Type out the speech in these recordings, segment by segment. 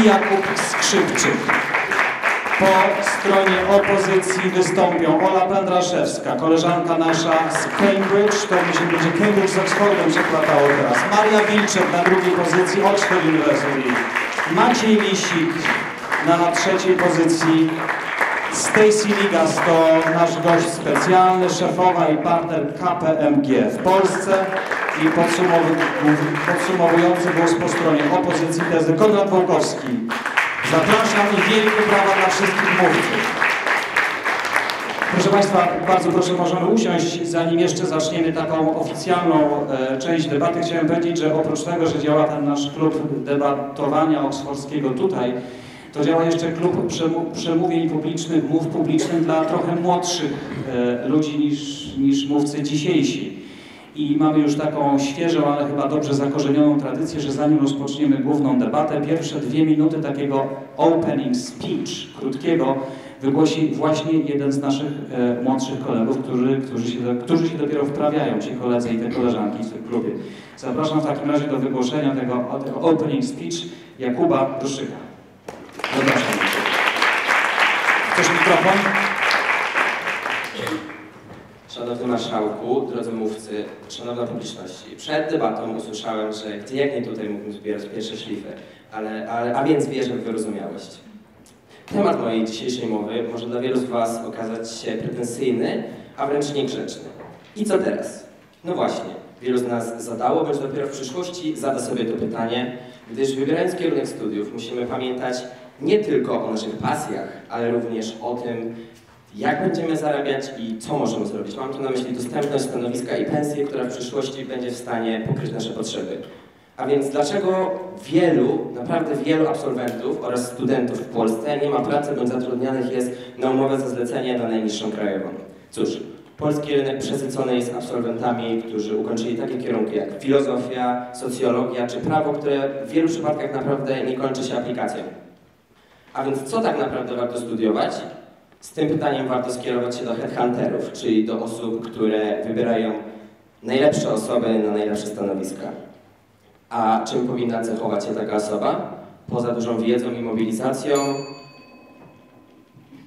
i Jakub Skrzypczyk. Po stronie opozycji wystąpią Ola Pendraszewska, koleżanka nasza z Cambridge, to mi się będzie Cambridge z Oxfordem przeplatało teraz. Maria Wilczek na drugiej pozycji, Oxford University. Maciej Lisik na trzeciej pozycji. Stacy Ligas to nasz gość specjalny, szefowa i partner KPMG w Polsce i podsumowujący głos po stronie opozycji tezy Konrad Wołkowski. Zapraszam i wielkie brawa dla wszystkich mówców. Proszę Państwa, bardzo proszę, możemy usiąść. Zanim jeszcze zaczniemy taką oficjalną e, część debaty, chciałem powiedzieć, że oprócz tego, że działa ten nasz klub debatowania oksfordzkiego tutaj, to działa jeszcze klub przemówień publicznych, mów publicznych dla trochę młodszych e, ludzi niż, niż mówcy dzisiejsi. I mamy już taką świeżą, ale chyba dobrze zakorzenioną tradycję, że zanim rozpoczniemy główną debatę, pierwsze dwie minuty takiego opening speech, krótkiego, wygłosi właśnie jeden z naszych e, młodszych kolegów, którzy, którzy, się, którzy się dopiero wprawiają, ci koledzy i te koleżanki w tym klubie. Zapraszam w takim razie do wygłoszenia tego, tego opening speech Jakuba Ruszyka. Zapraszam. Chcesz mikrofon? Szanowny Marszałku, drodzy mówcy, szanowna publiczności. Przed debatą usłyszałem, że gdzie jak nie tutaj mógłbym zbierać pierwsze szlify, ale, ale, a więc wierzę w wyrozumiałość. Temat mojej dzisiejszej mowy może dla wielu z Was okazać się pretensyjny, a wręcz niegrzeczny. I co teraz? No właśnie, wielu z nas zadało, bądź dopiero w przyszłości zada sobie to pytanie, gdyż wybierając kierunek studiów musimy pamiętać nie tylko o naszych pasjach, ale również o tym, jak będziemy zarabiać i co możemy zrobić. Mam tu na myśli dostępność stanowiska i pensję, która w przyszłości będzie w stanie pokryć nasze potrzeby. A więc dlaczego wielu, naprawdę wielu absolwentów oraz studentów w Polsce nie ma pracy bądź zatrudnianych jest na umowę za zlecenie na najniższą krajową? Cóż, polski rynek przesycony jest absolwentami, którzy ukończyli takie kierunki jak filozofia, socjologia czy prawo, które w wielu przypadkach naprawdę nie kończy się aplikacją. A więc co tak naprawdę warto studiować? Z tym pytaniem warto skierować się do headhunterów, czyli do osób, które wybierają najlepsze osoby na najlepsze stanowiska. A czym powinna cechować się taka osoba? Poza dużą wiedzą i mobilizacją.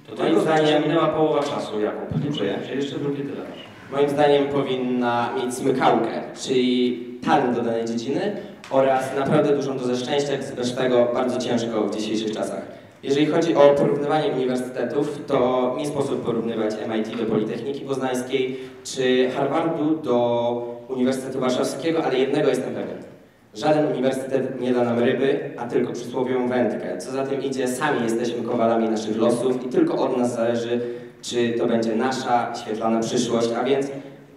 To moim zdaniem minęła połowa czasu, Jakub. Dziękuję. Jeszcze drugie tyle. Moim zdaniem powinna mieć smykałkę, czyli talent do danej dziedziny oraz naprawdę dużą dozę szczęścia, bez tego bardzo ciężko w dzisiejszych czasach. Jeżeli chodzi o porównywanie uniwersytetów, to nie sposób porównywać MIT do Politechniki Poznańskiej czy Harvardu do Uniwersytetu Warszawskiego, ale jednego jestem pewien. Żaden uniwersytet nie da nam ryby, a tylko przysłowiową wędkę. Co za tym idzie, sami jesteśmy kowalami naszych losów i tylko od nas zależy, czy to będzie nasza świetlana przyszłość. A więc,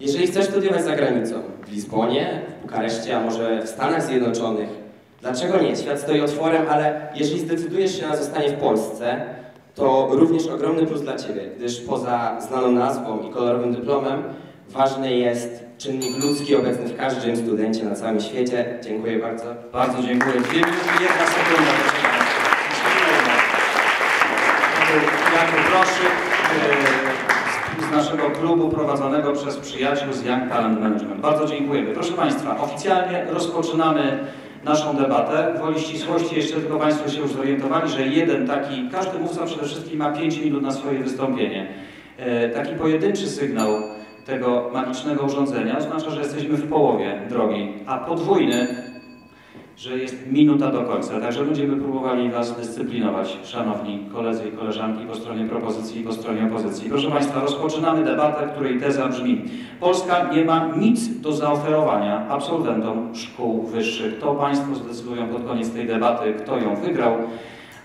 jeżeli chcesz studiować za granicą, w Lizbonie, w Bukareszcie, a może w Stanach Zjednoczonych, Dlaczego nie? Świat stoi otworem, ale jeżeli zdecydujesz się na zostanie w Polsce, to również ogromny plus dla Ciebie, gdyż poza znaną nazwą i kolorowym dyplomem ważny jest czynnik ludzki obecny w każdym studencie na całym świecie. Dziękuję bardzo. Bardzo dziękuję. Dwie minuty, jedna sekunda. Jakub Proszyk z naszego klubu prowadzonego przez przyjaciół z Young Talent Management. Bardzo dziękujemy. Proszę Państwa, oficjalnie rozpoczynamy naszą debatę. Woli ścisłości jeszcze tylko Państwo się już zorientowali, że jeden taki, każdy mówca przede wszystkim ma 5 minut na swoje wystąpienie. E, taki pojedynczy sygnał tego magicznego urządzenia oznacza, że jesteśmy w połowie drogi, a podwójny że jest minuta do końca. Także będziemy próbowali Was dyscyplinować, szanowni koledzy i koleżanki po stronie propozycji i po stronie opozycji. Proszę Państwa, rozpoczynamy debatę, której teza brzmi Polska nie ma nic do zaoferowania absolwentom szkół wyższych. To Państwo zdecydują pod koniec tej debaty, kto ją wygrał,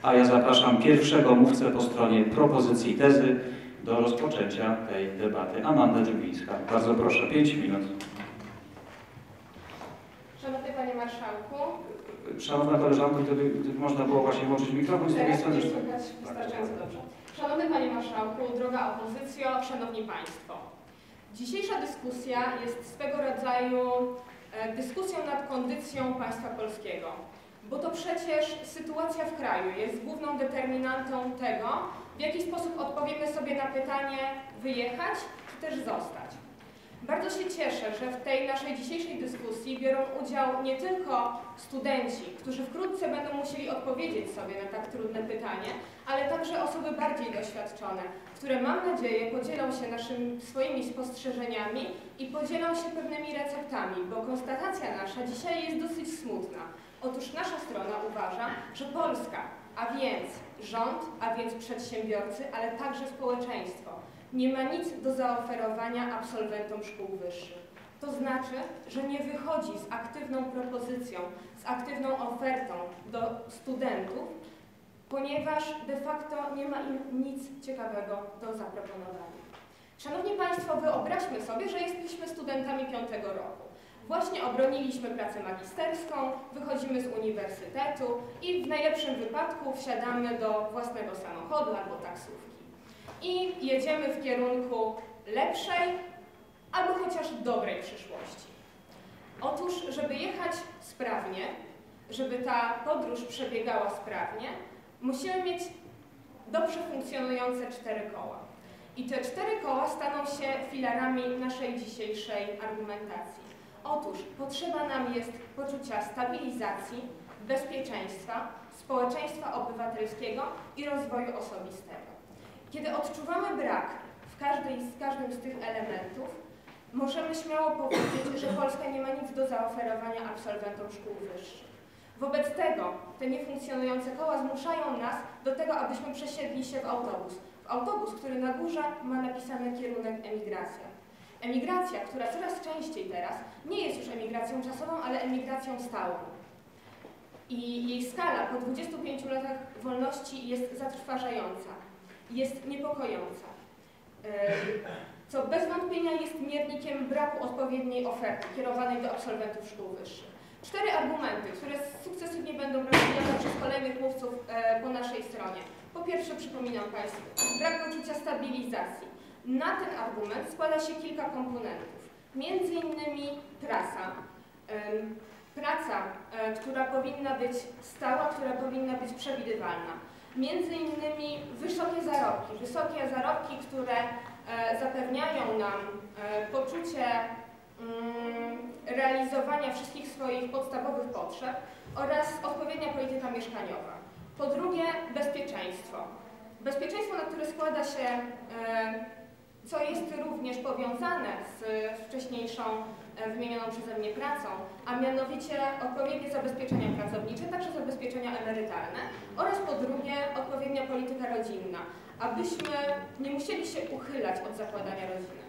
a ja zapraszam pierwszego mówcę po stronie propozycji tezy do rozpoczęcia tej debaty. Amanda Dziubińska. Bardzo proszę, pięć minut. Szanowny Panie Marszałku. Szanowna koleżanko, gdyby, gdyby można było właśnie włączyć mikrofon z drugiej strony. słychać wystarczająco dobrze. Szanowny Panie Marszałku, droga opozycjo, Szanowni Państwo. Dzisiejsza dyskusja jest swego rodzaju e, dyskusją nad kondycją państwa polskiego. bo to przecież sytuacja w kraju jest główną determinantą tego, w jaki sposób odpowiemy sobie na pytanie wyjechać czy też zostać. Bardzo się cieszę, że w tej naszej dzisiejszej dyskusji biorą udział nie tylko studenci, którzy wkrótce będą musieli odpowiedzieć sobie na tak trudne pytanie, ale także osoby bardziej doświadczone, które mam nadzieję podzielą się naszymi swoimi spostrzeżeniami i podzielą się pewnymi receptami, bo konstatacja nasza dzisiaj jest dosyć smutna. Otóż nasza strona uważa, że Polska, a więc rząd, a więc przedsiębiorcy, ale także społeczeństwo, nie ma nic do zaoferowania absolwentom szkół wyższych. To znaczy, że nie wychodzi z aktywną propozycją, z aktywną ofertą do studentów, ponieważ de facto nie ma im nic ciekawego do zaproponowania. Szanowni Państwo, wyobraźmy sobie, że jesteśmy studentami piątego roku. Właśnie obroniliśmy pracę magisterską, wychodzimy z uniwersytetu i w najlepszym wypadku wsiadamy do własnego samochodu albo taksówki. I jedziemy w kierunku lepszej albo chociaż dobrej przyszłości. Otóż, żeby jechać sprawnie, żeby ta podróż przebiegała sprawnie, musimy mieć dobrze funkcjonujące cztery koła. I te cztery koła staną się filarami naszej dzisiejszej argumentacji. Otóż potrzeba nam jest poczucia stabilizacji, bezpieczeństwa, społeczeństwa obywatelskiego i rozwoju osobistego. Kiedy odczuwamy brak w każdej, z każdym z tych elementów, możemy śmiało powiedzieć, że Polska nie ma nic do zaoferowania absolwentom szkół wyższych. Wobec tego te niefunkcjonujące koła zmuszają nas do tego, abyśmy przesiedli się w autobus. W autobus, który na górze ma napisany kierunek emigracja. Emigracja, która coraz częściej teraz nie jest już emigracją czasową, ale emigracją stałą. I jej skala po 25 latach wolności jest zatrważająca, jest niepokojąca, co bez wątpienia jest miernikiem braku odpowiedniej oferty kierowanej do absolwentów szkół wyższych. Cztery argumenty, które sukcesywnie będą rozwijane przez kolejnych mówców po naszej stronie. Po pierwsze, przypominam Państwu, brak poczucia stabilizacji. Na ten argument składa się kilka komponentów. Między innymi trasa. Praca, e, która powinna być stała, która powinna być przewidywalna. Między innymi wysokie zarobki. Wysokie zarobki, które e, zapewniają nam e, poczucie mm, realizowania wszystkich swoich podstawowych potrzeb oraz odpowiednia polityka mieszkaniowa. Po drugie, bezpieczeństwo. Bezpieczeństwo, na które składa się co jest również powiązane z wcześniejszą e, wymienioną przeze mnie pracą, a mianowicie odpowiednie zabezpieczenia pracownicze, także zabezpieczenia emerytalne oraz po drugie odpowiednia polityka rodzinna, abyśmy nie musieli się uchylać od zakładania rodziny.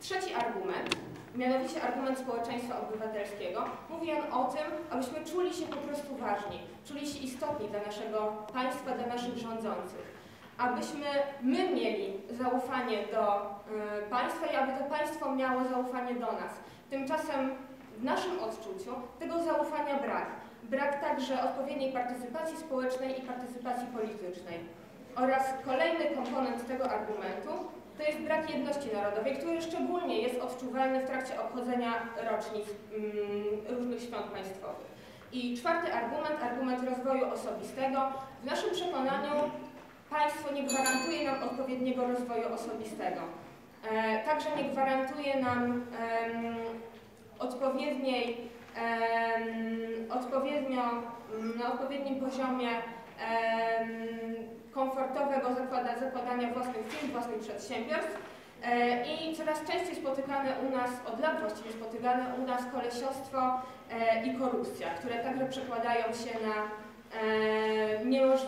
Trzeci argument, mianowicie argument społeczeństwa obywatelskiego, mówi on o tym, abyśmy czuli się po prostu ważni, czuli się istotni dla naszego państwa, dla naszych rządzących abyśmy my mieli zaufanie do państwa i aby to państwo miało zaufanie do nas. Tymczasem w naszym odczuciu tego zaufania brak. Brak także odpowiedniej partycypacji społecznej i partycypacji politycznej. Oraz kolejny komponent tego argumentu to jest brak jedności narodowej, który szczególnie jest odczuwalny w trakcie obchodzenia rocznic mm, różnych świąt państwowych. I czwarty argument, argument rozwoju osobistego. W naszym przekonaniu Państwo nie gwarantuje nam odpowiedniego rozwoju osobistego. E, także nie gwarantuje nam odpowiedniej, odpowiednio, na odpowiednim poziomie komfortowego zakłada, zakładania własnych firm, własnych przedsiębiorstw e, i coraz częściej spotykane u nas, od lat właściwie spotykane u nas kolesiostwo e, i korupcja, które także przekładają się na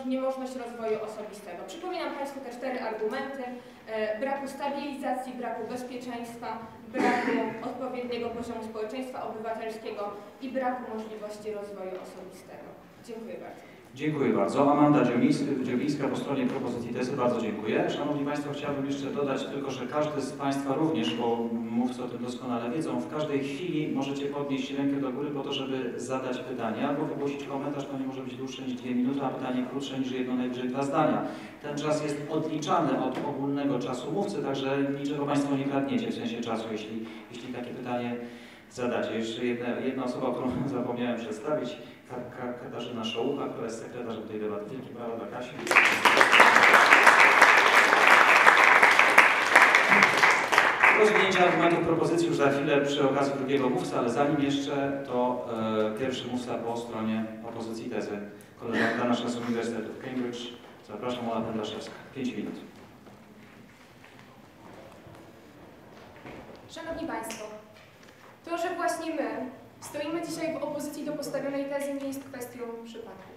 niemożność rozwoju osobistego. Przypominam Państwu te cztery argumenty. E, braku stabilizacji, braku bezpieczeństwa, braku odpowiedniego poziomu społeczeństwa obywatelskiego i braku możliwości rozwoju osobistego. Dziękuję bardzo. Dziękuję bardzo. Amanda Dziobińska po stronie propozycji tezy, bardzo dziękuję. Szanowni Państwo, chciałbym jeszcze dodać tylko, że każdy z Państwa również, bo mówcy o tym doskonale wiedzą, w każdej chwili możecie podnieść rękę do góry po to, żeby zadać pytanie albo wygłosić komentarz, to nie może być dłuższe niż dwie minuty, a pytanie krótsze niż jedno, najwyżej dwa zdania. Ten czas jest odliczany od ogólnego czasu mówcy, także niczego Państwo nie kradniecie w sensie czasu, jeśli, jeśli takie pytanie zadacie. Jeszcze jedna, jedna osoba, którą zapomniałem przedstawić, Katarzyna Szołucha, która jest sekretarzem tej debaty. Wielkie brawa dla Kasi. Rozwinięcie argumentów propozycji już za chwilę przy okazji drugiego mówcy, ale zanim jeszcze to e, pierwszy mówca po stronie opozycji tezy. Koleżanka nasza z Uniwersytetu w Cambridge. Zapraszam, Ola Pendlaszewska. 5 minut. Szanowni Państwo, to, że właśnie my stoimy dzisiaj w opozycji do postawionej tezy nie jest kwestią przypadku.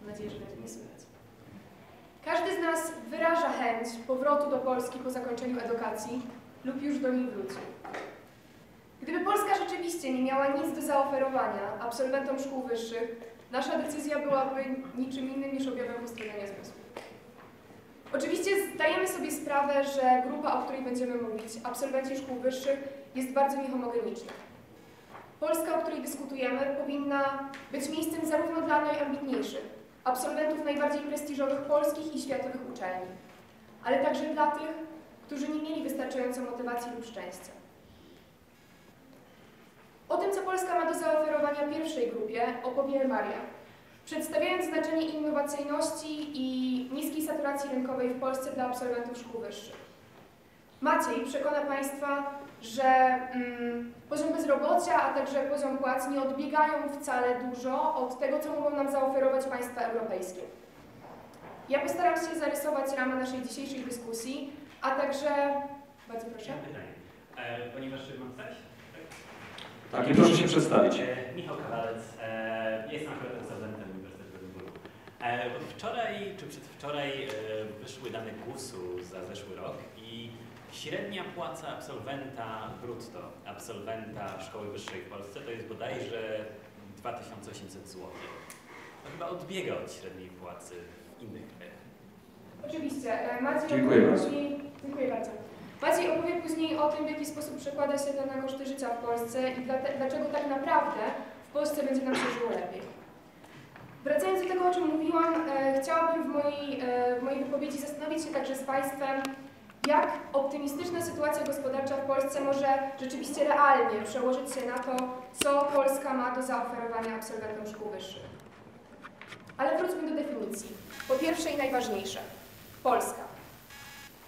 Mam nadzieję, że będzie mnie słychać. Każdy z nas wyraża chęć powrotu do Polski po zakończeniu edukacji lub już do niej wrócił. Gdyby Polska rzeczywiście nie miała nic do zaoferowania absolwentom szkół wyższych, nasza decyzja byłaby niczym innym niż objawem postronnenia zmysłu. Oczywiście zdajemy sobie sprawę, że grupa, o której będziemy mówić, absolwenci szkół wyższych, jest bardzo niehomogeniczna. Polska, o której dyskutujemy, powinna być miejscem zarówno dla najambitniejszych, absolwentów najbardziej prestiżowych polskich i światowych uczelni, ale także dla tych, którzy nie mieli wystarczająco motywacji lub szczęścia. O tym, co Polska ma do zaoferowania pierwszej grupie, opowie Maria, przedstawiając znaczenie innowacyjności i niskiej saturacji rynkowej w Polsce dla absolwentów szkół wyższych. Maciej przekona Państwa, że mm, poziom bezrobocia, a także poziom płac nie odbiegają wcale dużo od tego, co mogą nam zaoferować państwa europejskie. Ja postaram się zarysować ramę naszej dzisiejszej dyskusji, a także... Bardzo proszę. Pytanie. E, ponieważ mam stać? Tak, i proszę się przedstawić. E, Michał Kawalec. E, jestem akurat absolwentem Uniwersytetu Edynburgu. E, wczoraj czy przedwczoraj e, wyszły dane GUS-u za zeszły rok i średnia płaca absolwenta brutto, absolwenta szkoły wyższej w Polsce to jest bodajże 2800 zł. To chyba odbiega od średniej płacy w innych krajach. Oczywiście. e, Maciej Dziękuję bardzo. później... Dziękuję bardzo. Maciej opowie później o tym, w jaki sposób przekłada się to na koszty życia w Polsce i dla- dlaczego tak naprawdę w Polsce będzie nam się żyło lepiej. Wracając do tego, o czym mówiłam, e, chciałabym w mojej, e, w mojej wypowiedzi zastanowić się także z Państwem, jak optymistyczna sytuacja gospodarcza w Polsce może rzeczywiście realnie przełożyć się na to, co Polska ma do zaoferowania absolwentom szkół wyższych. Ale wróćmy do definicji. Po pierwsze i najważniejsze. Polska.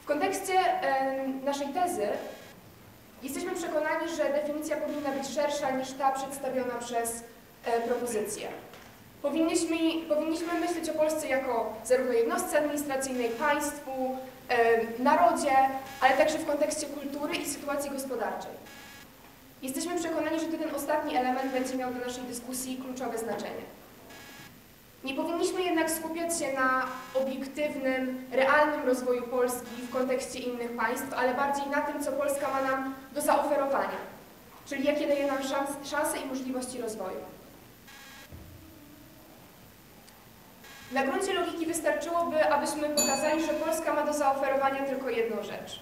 W kontekście e, naszej tezy jesteśmy przekonani, że definicja powinna być szersza niż ta przedstawiona przez e, propozycję. Powinniśmy, powinniśmy myśleć o Polsce jako zarówno jednostce administracyjnej, państwu, narodzie, ale także w kontekście kultury i sytuacji gospodarczej. Jesteśmy przekonani, że ten ostatni element będzie miał do naszej dyskusji kluczowe znaczenie. Nie powinniśmy jednak skupiać się na obiektywnym, realnym rozwoju Polski w kontekście innych państw, ale bardziej na tym, co Polska ma nam do zaoferowania, czyli jakie daje nam szans, szanse i możliwości rozwoju. Na gruncie logiki wystarczyłoby, abyśmy pokazali, że Polska ma do zaoferowania tylko jedną rzecz.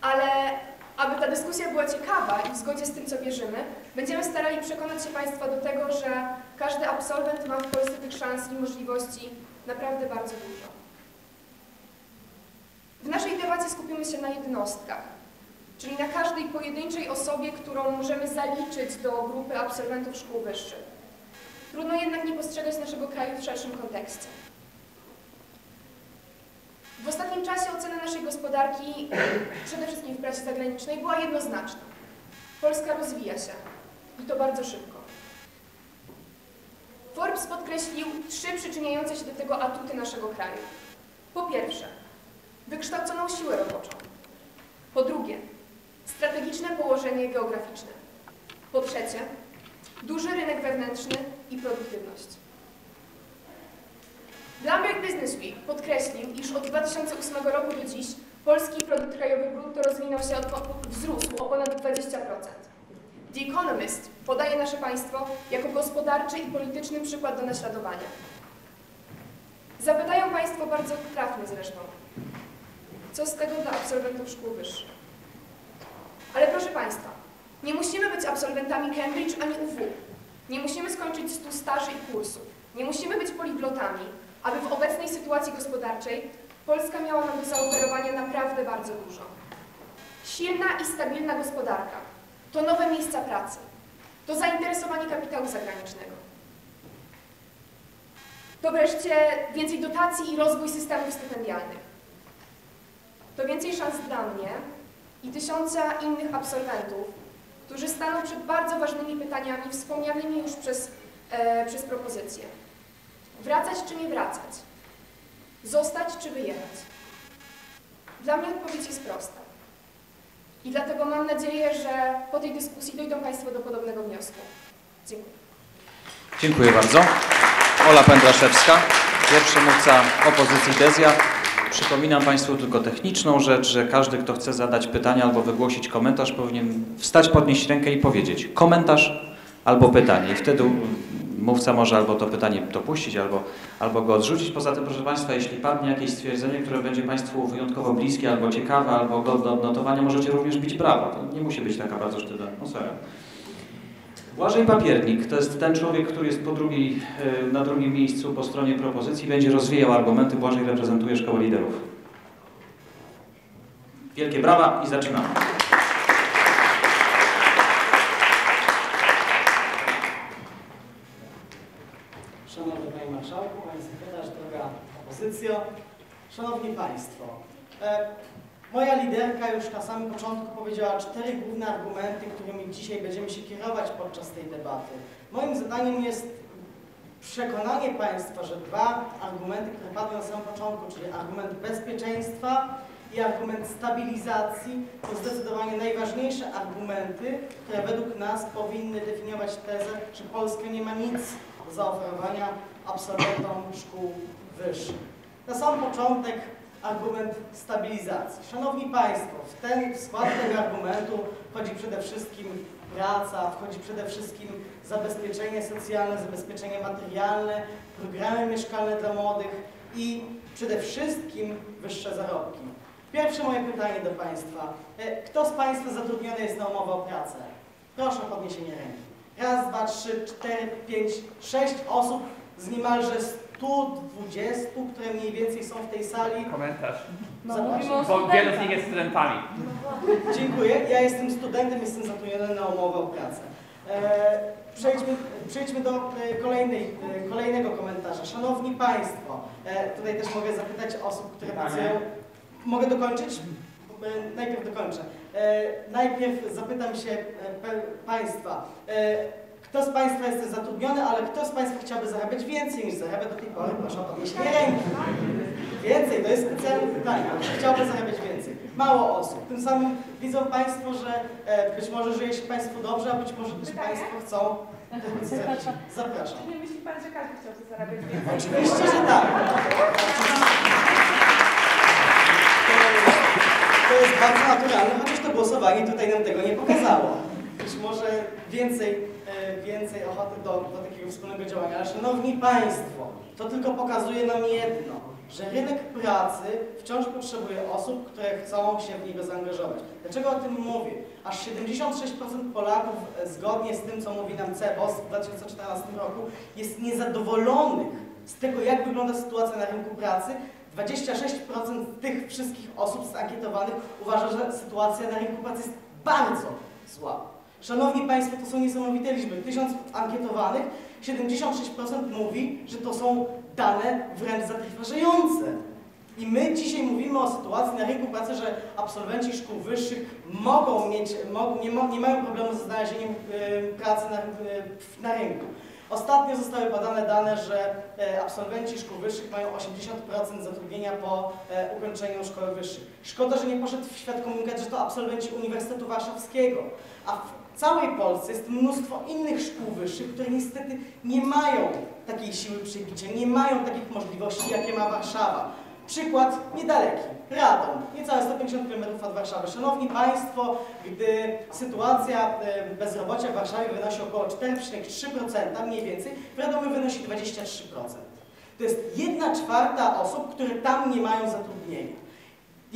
Ale aby ta dyskusja była ciekawa i w zgodzie z tym, co wierzymy, będziemy starali przekonać się Państwa do tego, że każdy absolwent ma w Polsce tych szans i możliwości naprawdę bardzo dużo. W naszej debacie skupimy się na jednostkach, czyli na każdej pojedynczej osobie, którą możemy zaliczyć do grupy absolwentów szkół wyższych. Trudno jednak nie postrzegać naszego kraju w szerszym kontekście. W ostatnim czasie ocena naszej gospodarki, przede wszystkim w prasie zagranicznej, była jednoznaczna. Polska rozwija się i to bardzo szybko. Forbes podkreślił trzy przyczyniające się do tego atuty naszego kraju. Po pierwsze, wykształconą siłę roboczą. Po drugie, strategiczne położenie geograficzne. Po trzecie, duży rynek wewnętrzny i produktywność. Bloomberg Business Week podkreślił, iż od 2008 roku do dziś polski produkt krajowy brutto rozwinął się, od, wzrósł o ponad 20%. The Economist podaje nasze państwo jako gospodarczy i polityczny przykład do naśladowania. Zapytają Państwo bardzo trafnie zresztą, co z tego dla absolwentów szkół wyższych. Ale proszę Państwa, nie musimy być absolwentami Cambridge ani UW. Nie musimy skończyć 100 staży i kursów. Nie musimy być poliglotami, aby w obecnej sytuacji gospodarczej Polska miała nam do zaoferowania naprawdę bardzo dużo. Silna i stabilna gospodarka to nowe miejsca pracy, to zainteresowanie kapitału zagranicznego. To wreszcie więcej dotacji i rozwój systemów stypendialnych. To więcej szans dla mnie i tysiąca innych absolwentów, którzy staną przed bardzo ważnymi pytaniami wspomnianymi już przez, e, przez propozycję. Wracać czy nie wracać? Zostać czy wyjechać? Dla mnie odpowiedź jest prosta. I dlatego mam nadzieję, że po tej dyskusji dojdą Państwo do podobnego wniosku. Dziękuję. Dziękuję bardzo. Ola Pędraszewska, pierwszy mówca opozycji Dezja. Przypominam Państwu tylko techniczną rzecz, że każdy, kto chce zadać pytanie albo wygłosić komentarz, powinien wstać, podnieść rękę i powiedzieć komentarz albo pytanie. I wtedy mówca może albo to pytanie dopuścić, albo, albo go odrzucić. Poza tym, proszę Państwa, jeśli padnie jakieś stwierdzenie, które będzie Państwu wyjątkowo bliskie, albo ciekawe, albo godne odnotowania, możecie również bić brawo. To nie musi być taka bardzo sztywna atmosfera. Błażej Papiernik to jest ten człowiek, który jest po drugiej, e, na drugim miejscu po stronie propozycji. Będzie rozwijał argumenty. Błażej reprezentuje Szkołę Liderów. Wielkie brawa i zaczynamy. Szanowny Panie Marszałku, Pani Sekretarz, droga opozycjo, Szanowni Państwo, e, moja liderka już na samym początku powiedziała cztery główne argumenty, którymi dzisiaj będziemy się kierować podczas tej debaty. Moim zadaniem jest przekonanie Państwa, że dwa argumenty, które padły na samym początku, czyli argument bezpieczeństwa i argument stabilizacji, to zdecydowanie najważniejsze argumenty, które według nas powinny definiować tezę, że Polska nie ma nic do zaoferowania absolwentom szkół wyższych. Na sam początek argument stabilizacji. Szanowni Państwo, w ten w skład tego argumentu wchodzi przede wszystkim praca, wchodzi przede wszystkim zabezpieczenie socjalne, zabezpieczenie materialne, programy mieszkalne dla młodych i przede wszystkim wyższe zarobki. Pierwsze moje pytanie do Państwa. E, Kto z Państwa zatrudniony jest na umowę o pracę? Proszę o podniesienie ręki. Raz, dwa, trzy, cztery, pięć, sześć osób z niemalże 120, które mniej więcej są w tej sali. Komentarz. Zapraszam. Bo wielu z nich jest studentami. Dziękuję. Ja jestem studentem, jestem zatrudniony na umowę o pracę. E, przejdźmy, przejdźmy do e, kolejnej, e, kolejnego komentarza. Szanowni Państwo, e, tutaj też mogę zapytać osób, które pracują. Mogę dokończyć? E, najpierw dokończę. E, najpierw zapytam się e, Państwa. Kto z Państwa jest zatrudniony, ale kto z Państwa chciałby zarabiać więcej niż zarabia do tej pory? Proszę o podniesienie ręki. Więcej, to jest specjalne pytanie. Chciałby zarabiać więcej? Mało osób. Tym samym widzą Państwo, że e, być może żyje się Państwu dobrze, a być może też Państwo chcą. Zapraszam. Nie myśli Pan, że każdy chciałby zarabiać więcej? Oczywiście, że tak. To jest, to jest bardzo naturalne, chociaż to głosowanie tutaj nam tego nie pokazało. Być może więcej, e, więcej ochoty do, do takiego wspólnego działania. Ale szanowni Państwo, to tylko pokazuje nam jedno, że rynek pracy wciąż potrzebuje osób, które chcą się w niego zaangażować. Dlaczego o tym mówię? Aż 76% Polaków, e, zgodnie z tym, co mówi nam CEBOS w 2014 roku, jest niezadowolonych z tego, jak wygląda sytuacja na rynku pracy. 26% tych wszystkich osób zankietowanych uważa, że sytuacja na rynku pracy jest bardzo zła. Szanowni Państwo, to są niesamowite liczby. Tysiąc ankietowanych, 76% mówi, że to są dane wręcz zatrważające. I my dzisiaj mówimy o sytuacji na rynku pracy, że absolwenci szkół wyższych mogą mieć, nie, nie mają problemu ze znalezieniem e, pracy na, e, na rynku. Ostatnio zostały podane dane, że e, absolwenci szkół wyższych mają 80% zatrudnienia po ukończeniu szkoły wyższej. Szkoda, że nie poszedł w świat komunikat, że to absolwenci Uniwersytetu Warszawskiego. A w całej Polsce jest mnóstwo innych szkół wyższych, które niestety nie mają takiej siły przebicia, nie mają takich możliwości, jakie ma Warszawa. Przykład niedaleki. Radom, niecałe 150 km od Warszawy. Szanowni Państwo, gdy sytuacja e, bezrobocia w Warszawie wynosi około 4,3% mniej więcej, w Radomiu wynosi 23%. To jest jedna czwarta osób, które tam nie mają zatrudnienia.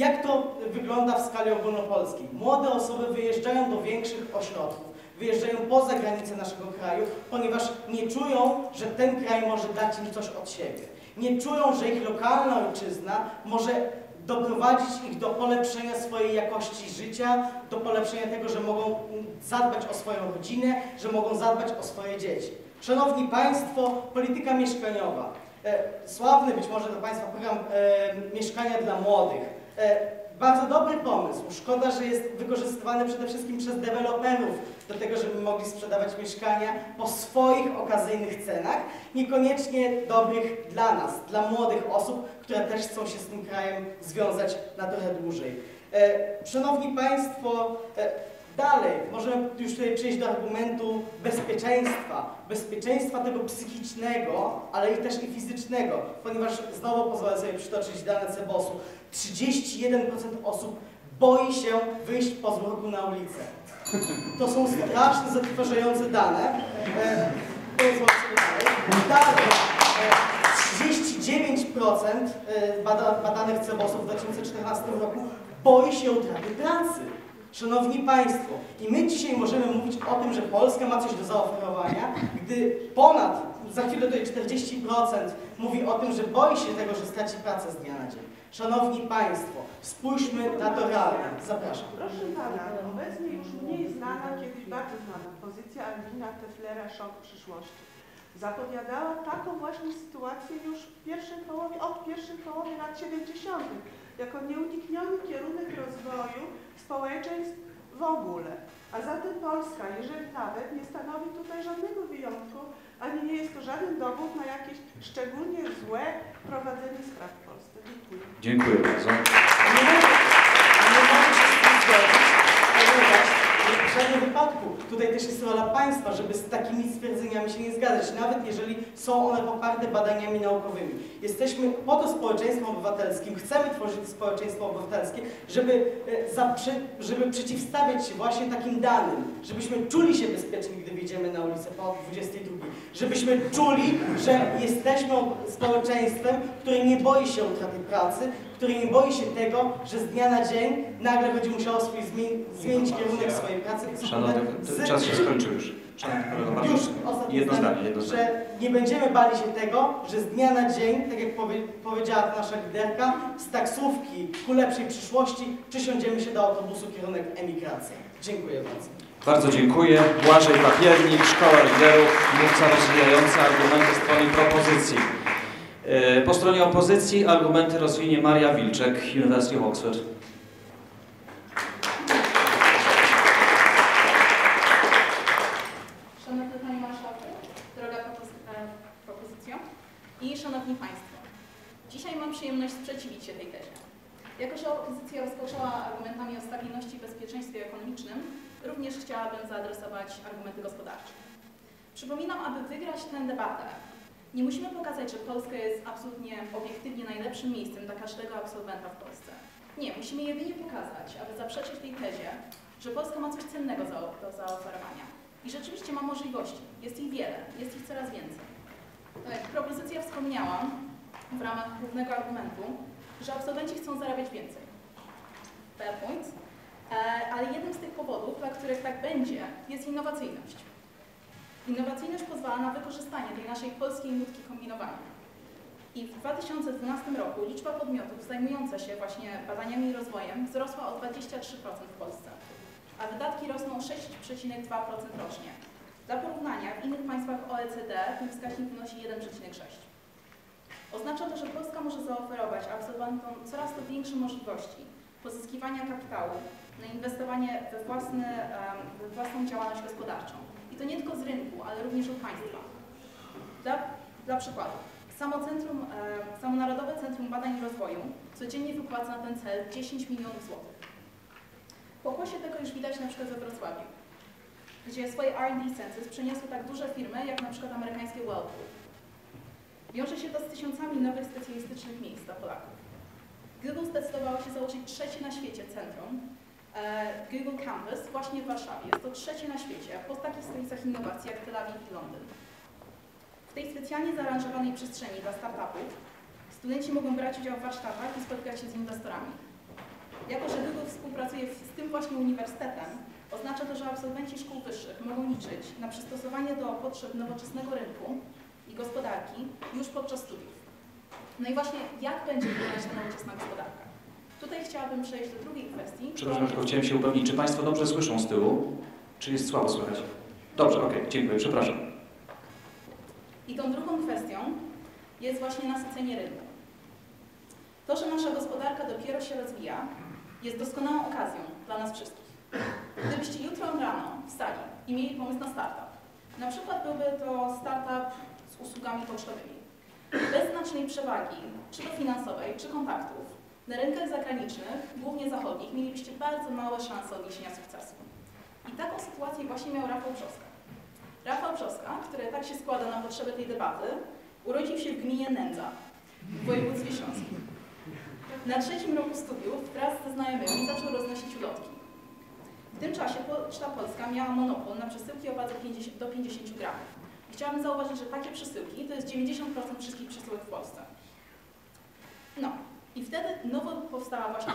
Jak to wygląda w skali ogólnopolskiej? Młode osoby wyjeżdżają do większych ośrodków, wyjeżdżają poza granice naszego kraju, ponieważ nie czują, że ten kraj może dać im coś od siebie. Nie czują, że ich lokalna ojczyzna może doprowadzić ich do polepszenia swojej jakości życia, do polepszenia tego, że mogą zadbać o swoją rodzinę, że mogą zadbać o swoje dzieci. Szanowni Państwo, polityka mieszkaniowa. E, Sławny być może dla Państwa program e, Mieszkania dla Młodych. E, Bardzo dobry pomysł. Szkoda, że jest wykorzystywany przede wszystkim przez deweloperów do tego, żeby mogli sprzedawać mieszkania po swoich okazyjnych cenach, niekoniecznie dobrych dla nas, dla młodych osób, które też chcą się z tym krajem związać na trochę dłużej. E, Szanowni Państwo, e, dalej możemy już tutaj przejść do argumentu bezpieczeństwa. Bezpieczeństwa tego psychicznego, ale i też i fizycznego, ponieważ znowu pozwolę sobie przytoczyć dane CEBOS-u. 31% osób boi się wyjść po zmroku na ulicę. To są straszne, zatrważające dane. E, dalej. Dalej. E, 39% e, bada, badanych CEBOS-ów w 2014 roku boi się utraty pracy. Szanowni Państwo, i my dzisiaj możemy mówić o tym, że Polska ma coś do zaoferowania, gdy ponad, za chwilę tutaj 40% mówi o tym, że boi się tego, że straci pracę z dnia na dzień. Szanowni Państwo, spójrzmy na to realnie. Zapraszam. Proszę Pana, obecnie już mniej znana, kiedyś bardzo znana pozycja Albina Teflera Szok przyszłości. Zapowiadała taką właśnie sytuację już w połowie, od pierwszej połowy lat 70. jako nieunikniony kierunek rozwoju społeczeństw w ogóle. A zatem Polska, jeżeli nawet nie stanowi tutaj żadnego wyjątku, ani nie jest to żaden dowód na jakieś szczególnie złe prowadzenie spraw w Polsce. Dziękuję. Dziękuję bardzo. Nie mogę, nie mogę się z tym zgodzić, ponieważ w żadnym wypadku tutaj też jest rola państwa, żeby z takimi stwierdzeniami się nie zgadzać, nawet jeżeli są one poparte badaniami naukowymi. Jesteśmy po to społeczeństwem obywatelskim, chcemy tworzyć społeczeństwo obywatelskie, żeby, e, zaprzy, żeby przeciwstawiać się właśnie takim danym, żebyśmy czuli się bezpieczni, gdy wyjdziemy na ulicę po 22, żebyśmy czuli, że jesteśmy społeczeństwem, które nie boi się utraty pracy, które nie boi się tego, że z dnia na dzień nagle będzie musiało swój zmieni, zmienić kierunek swojej pracy. Szanowny, Z- czas się skończył już. Szanowny już ostatnie Jedno zdanie, jedno zdanie. że nie będziemy bali się tego, że z dnia na dzień, tak jak powie, powiedziała nasza liderka, z taksówki ku lepszej przyszłości przysiądziemy się do autobusu kierunek emigracji. Dziękuję bardzo. Bardzo dziękuję. Błażej Papiernik, Szkoła Liderów, mówca rozwijający argumenty strony propozycji. E, Po stronie opozycji argumenty rozwinie Maria Wilczek, University of Oxford. Szanowny Panie Marszałku, droga propozy- propozycjo i Szanowni Państwo. Dzisiaj mam przyjemność sprzeciwić się tej tezie. Jako, że opozycja rozpoczęła argumentami o stabilności i bezpieczeństwie ekonomicznym, również chciałabym zaadresować argumenty gospodarcze. Przypominam, aby wygrać tę debatę, nie musimy pokazać, że Polska jest absolutnie obiektywnie najlepszym miejscem dla każdego absolwenta w Polsce. Nie, musimy jedynie pokazać, aby zaprzeczyć tej tezie, że Polska ma coś cennego do zaoferowania. I rzeczywiście ma możliwości. Jest ich wiele, jest ich coraz więcej. Tak propozycja wspomniałam w ramach głównego argumentu, że absolwenci chcą zarabiać więcej. Fair point. E, ale jednym z tych powodów, dla których tak będzie, jest innowacyjność. Innowacyjność pozwala na wykorzystanie tej naszej polskiej nutki kombinowania. I w 2012 roku liczba podmiotów zajmujących się właśnie badaniami i rozwojem wzrosła o 23% w Polsce, a wydatki rosną o 6,2% rocznie. Dla porównania, w innych państwach OECD ten wskaźnik wynosi 1,6. Oznacza to, że Polska może zaoferować absolwentom coraz to większe możliwości pozyskiwania kapitału na inwestowanie we, we własną działalność gospodarczą. To nie tylko z rynku, ale również od państwa. Dla, dla przykładu, samo, centrum, e, Narodowe Centrum Badań i Rozwoju codziennie wypłaca na ten cel 10 milionów złotych. Pokłosie tego już widać na przykład we Wrocławiu, gdzie swoje R&D Census przeniosły tak duże firmy, jak na przykład amerykańskie Whirlpool. Wiąże się to z tysiącami nowych specjalistycznych miejsc dla Polaków. Google zdecydowało się założyć trzecie na świecie centrum, Google Campus, właśnie w Warszawie. Jest to trzecie na świecie, po takich stolicach innowacji jak Tel Awiw i Londyn. W tej specjalnie zaaranżowanej przestrzeni dla startupów studenci mogą brać udział w warsztatach i spotykać się z inwestorami. Jako, że Google współpracuje z tym właśnie uniwersytetem, oznacza to, że absolwenci szkół wyższych mogą liczyć na przystosowanie do potrzeb nowoczesnego rynku i gospodarki już podczas studiów. No i właśnie jak będzie wyglądać ta nowoczesna gospodarka? Tutaj chciałabym przejść do drugiej kwestii. Przepraszam, tylko chciałem się upewnić, czy Państwo dobrze słyszą z tyłu? Czy jest słabo słychać? Dobrze, okej, dziękuję, przepraszam. I tą drugą kwestią jest właśnie nasycenie rynku. To, że nasza gospodarka dopiero się rozwija, jest doskonałą okazją dla nas wszystkich. Gdybyście jutro rano wstali i mieli pomysł na startup, na przykład byłby to startup z usługami pocztowymi, bez znacznej przewagi, czy to finansowej, czy kontaktów, na rynkach zagranicznych, głównie zachodnich, mielibyście bardzo małe szanse odniesienia sukcesu. I taką sytuację właśnie miał Rafał Brzoska. Rafał Brzoska, który tak się składa na potrzeby tej debaty, urodził się w gminie Nędza w województwie śląskim. Na trzecim roku studiów wraz ze znajomymi zaczął roznosić ulotki. W tym czasie Poczta Polska miała monopol na przesyłki o wadze 50, do 50 gramów. Chciałabym zauważyć, że takie przesyłki to jest 90% wszystkich przesyłek w Polsce. No i wtedy nowo powstała właśnie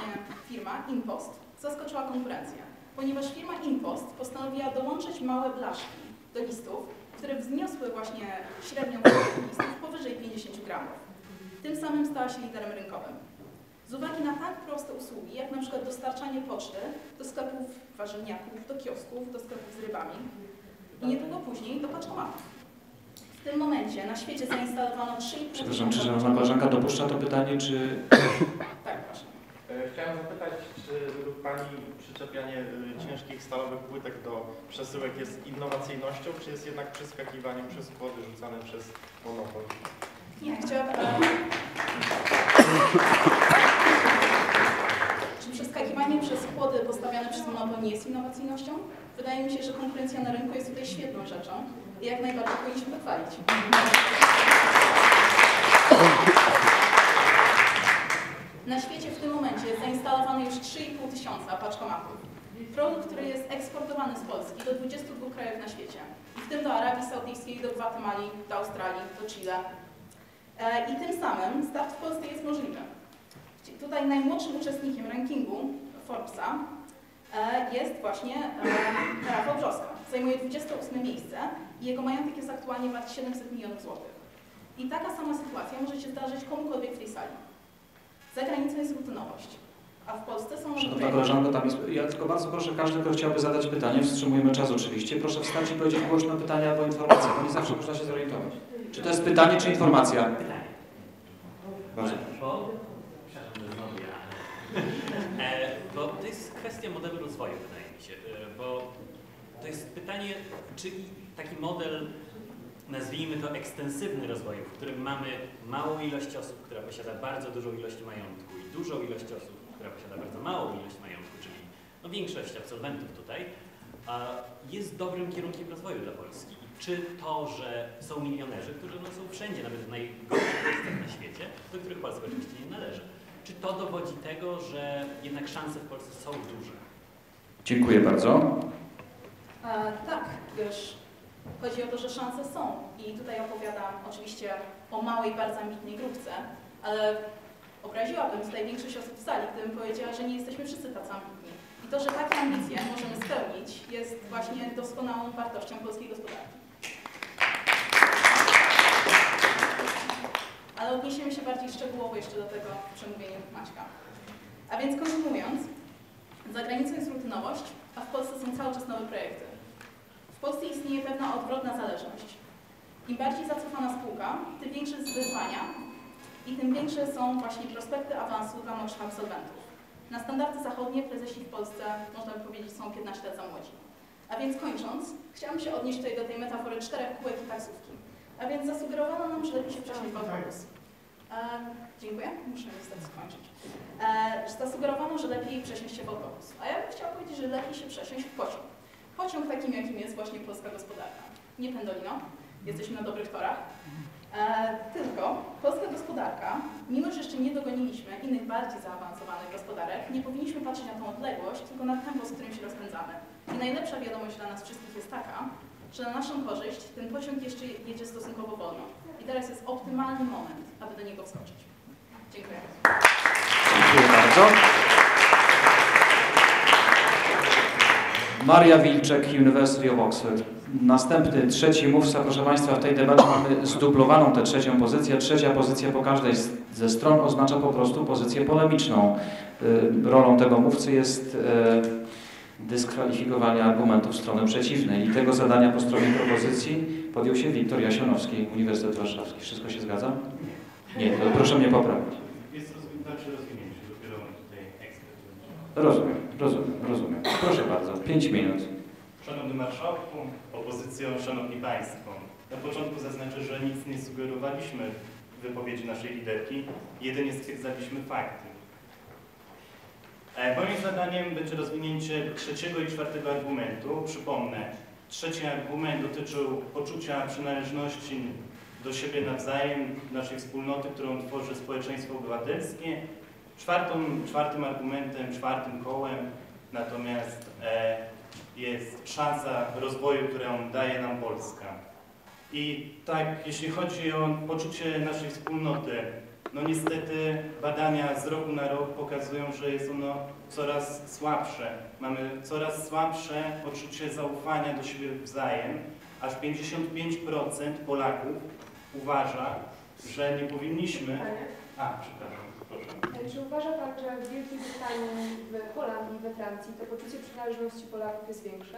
firma Impost, zaskoczyła konkurencję, ponieważ firma Impost postanowiła dołączyć małe blaszki do listów, które wzniosły właśnie średnią listów powyżej 50 gramów. Tym samym stała się liderem rynkowym. Z uwagi na tak proste usługi, jak na przykład dostarczanie poczty do sklepów warzywniaków, do kiosków, do sklepów z rybami i niedługo później do paczkomatów. W tym momencie na świecie zainstalowano 3,5 Przepraszam, czy szanowna koleżanka dopuszcza to pytanie, czy... Tak, proszę. E, Chciałem zapytać, czy według Pani przyczepianie y, ciężkich stalowych płytek do przesyłek jest innowacyjnością, czy jest jednak przeskakiwaniem przez kłody rzucane przez monopol? Nie, chciałabym... Czy przeskakiwanie przez kłody postawiane przez monopol nie jest innowacyjnością? Wydaje mi się, że konkurencja na rynku jest tutaj świetną rzeczą i jak najbardziej powinniśmy pochwalić. Na świecie w tym momencie jest zainstalowane już 3,5 tysiąca paczkomatów. Produkt, który jest eksportowany z Polski do 22 krajów na świecie, w tym do Arabii Saudyjskiej, do Gwatemali, do Australii, do Chile. E, I tym samym start w Polsce jest możliwy. Tutaj najmłodszym uczestnikiem rankingu Forbesa e, jest właśnie e, Rafał Brzoska. Zajmuje 28 miejsce i jego majątek jest aktualnie wart 700 milionów złotych. I taka sama sytuacja może się zdarzyć komukolwiek w tej sali. Za granicą jest rutynowość, a w Polsce są Szanowna koleżanko, tam jest... Ja tylko bardzo proszę, każdy, kto chciałby zadać pytanie, wstrzymujemy czas oczywiście, proszę wstać i powiedzieć głośno pytanie albo informację, bo nie zawsze można się zorientować. Czy to jest pytanie, czy informacja? Pytanie. Bardzo. Bo, przepraszam, że znowu ja, ale, e, bo to jest kwestia modelu rozwoju, wydaje mi się, e, bo to jest pytanie, czy taki model, nazwijmy to ekstensywny rozwoju, w którym mamy małą ilość osób, która posiada bardzo dużą ilość majątku i dużą ilość osób, która posiada bardzo małą ilość majątku, czyli no, większość absolwentów tutaj, jest dobrym kierunkiem rozwoju dla Polski. Czy to, że są milionerzy, którzy no, są wszędzie, nawet w najgorszych miejscach na świecie, do których Polska oczywiście nie należy, czy to dowodzi tego, że jednak szanse w Polsce są duże? Dziękuję bardzo. E, tak, gdyż chodzi o to, że szanse są. I tutaj opowiadam oczywiście o małej, bardzo ambitnej grupce, ale obraziłabym tutaj większość osób w sali, gdybym powiedziała, że nie jesteśmy wszyscy tacy ambitni. I to, że takie ambicje możemy spełnić, jest właśnie doskonałą wartością polskiej gospodarki. Ale odniesiemy się bardziej szczegółowo jeszcze do tego w przemówieniu Maćka. A więc kontynuując, za granicą jest rutynowość, a w Polsce są cały czas nowe projekty. W Polsce istnieje pewna odwrotna zależność. Im bardziej zacofana spółka, tym większe jest wyzwania i tym większe są właśnie prospekty awansu dla młodszych absolwentów. Na standardy zachodnie prezesi w Polsce, można by powiedzieć, są 15 lat za młodzi. A więc kończąc, chciałam się odnieść tutaj do tej metafory czterech kółek i taksówki. A więc zasugerowano nam, że lepiej się przesiąść w autobus. Dziękuję, muszę niestety skończyć. E, zasugerowano, że lepiej przesiąść się w autobus. A ja bym chciała powiedzieć, że lepiej się przesiąść w pociąg. Pociąg takim, jakim jest właśnie polska gospodarka. Nie pendolino, jesteśmy na dobrych torach. E, tylko polska gospodarka, mimo że jeszcze nie dogoniliśmy innych bardziej zaawansowanych gospodarek, nie powinniśmy patrzeć na tą odległość, tylko na tempo, z którym się rozpędzamy. I najlepsza wiadomość dla nas wszystkich jest taka, że na naszą korzyść ten pociąg jeszcze jedzie stosunkowo wolno. I teraz jest optymalny moment, aby do niego wskoczyć. Dziękuję. Dziękuję bardzo. Maria Wilczek, University of Oxford. Następny, trzeci mówca, proszę Państwa, w tej debacie mamy zdublowaną tę trzecią pozycję. Trzecia pozycja po każdej ze stron oznacza po prostu pozycję polemiczną. Y, Rolą tego mówcy jest y, dyskwalifikowanie argumentów strony przeciwnej i tego zadania po stronie propozycji podjął się Wiktor Jasionowski, Uniwersytet Warszawski. Wszystko się zgadza? Nie, to proszę mnie poprawić. Jest rozwinięcie, rozwinięcie, dopiero tutaj ekspert. Rozumiem, rozumiem, rozumiem. Proszę bardzo, pięć minut. Szanowny Marszałku, opozycjo, Szanowni Państwo. Na początku zaznaczę, że nic nie sugerowaliśmy w wypowiedzi naszej liderki, jedynie stwierdzaliśmy fakty. E, Moim zadaniem będzie rozwinięcie trzeciego i czwartego argumentu. Przypomnę, trzeci argument dotyczył poczucia przynależności do siebie nawzajem, naszej wspólnoty, którą tworzy społeczeństwo obywatelskie. Czwartym argumentem, czwartym kołem natomiast e, jest szansa rozwoju, którą daje nam Polska. I tak, jeśli chodzi o poczucie naszej wspólnoty, no niestety badania z roku na rok pokazują, że jest ono coraz słabsze. Mamy coraz słabsze poczucie zaufania do siebie wzajem. Aż 55% Polaków uważa, że nie powinniśmy... A, przepraszam, proszę. Czy uważa Pan, że w Wielkiej Brytanii, w Holandii, we Francji to poczucie przynależności Polaków jest większe?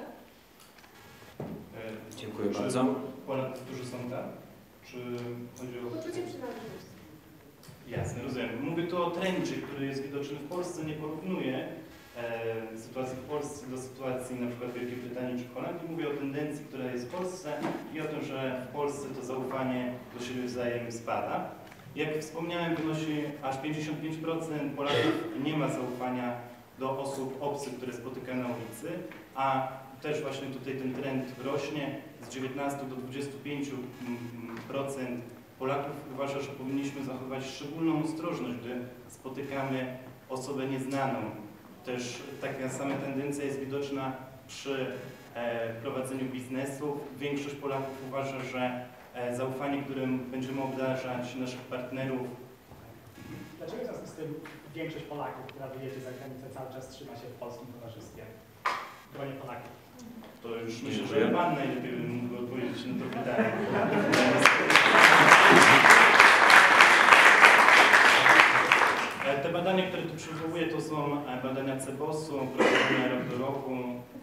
E, Dziękuję czy bardzo. Polacy, którzy są tam? Czy chodzi o... Poczucie przynależności. Jasne, rozumiem. Mówię tu o trendzie, który jest widoczny w Polsce, nie porównuję e, sytuacji w Polsce do sytuacji na przykład Wielkiej Brytanii czy Holandii. Mówię o tendencji, która jest w Polsce i o tym, że w Polsce to zaufanie do siebie wzajemnie spada. Jak wspomniałem, wynosi aż 55% Polaków nie ma zaufania do osób obcych, które spotyka na ulicy, a też właśnie tutaj ten trend rośnie z 19 do 25% Polaków uważa, że powinniśmy zachować szczególną ostrożność, gdy spotykamy osobę nieznaną. Też taka sama tendencja jest widoczna przy e, prowadzeniu biznesu. Większość Polaków uważa, że e, zaufanie, którym będziemy obdarzać naszych partnerów, Dlaczego w związku z tym większość Polaków, która wyjedzie za granicę, cały czas trzyma się w polskim towarzystwie? Bronię Polaków. to już myślę, że Pan najlepiej by mógł odpowiedzieć na to pytanie. Te badania, które tu przywołuję, to są e, badania CEBOS-u, do roku.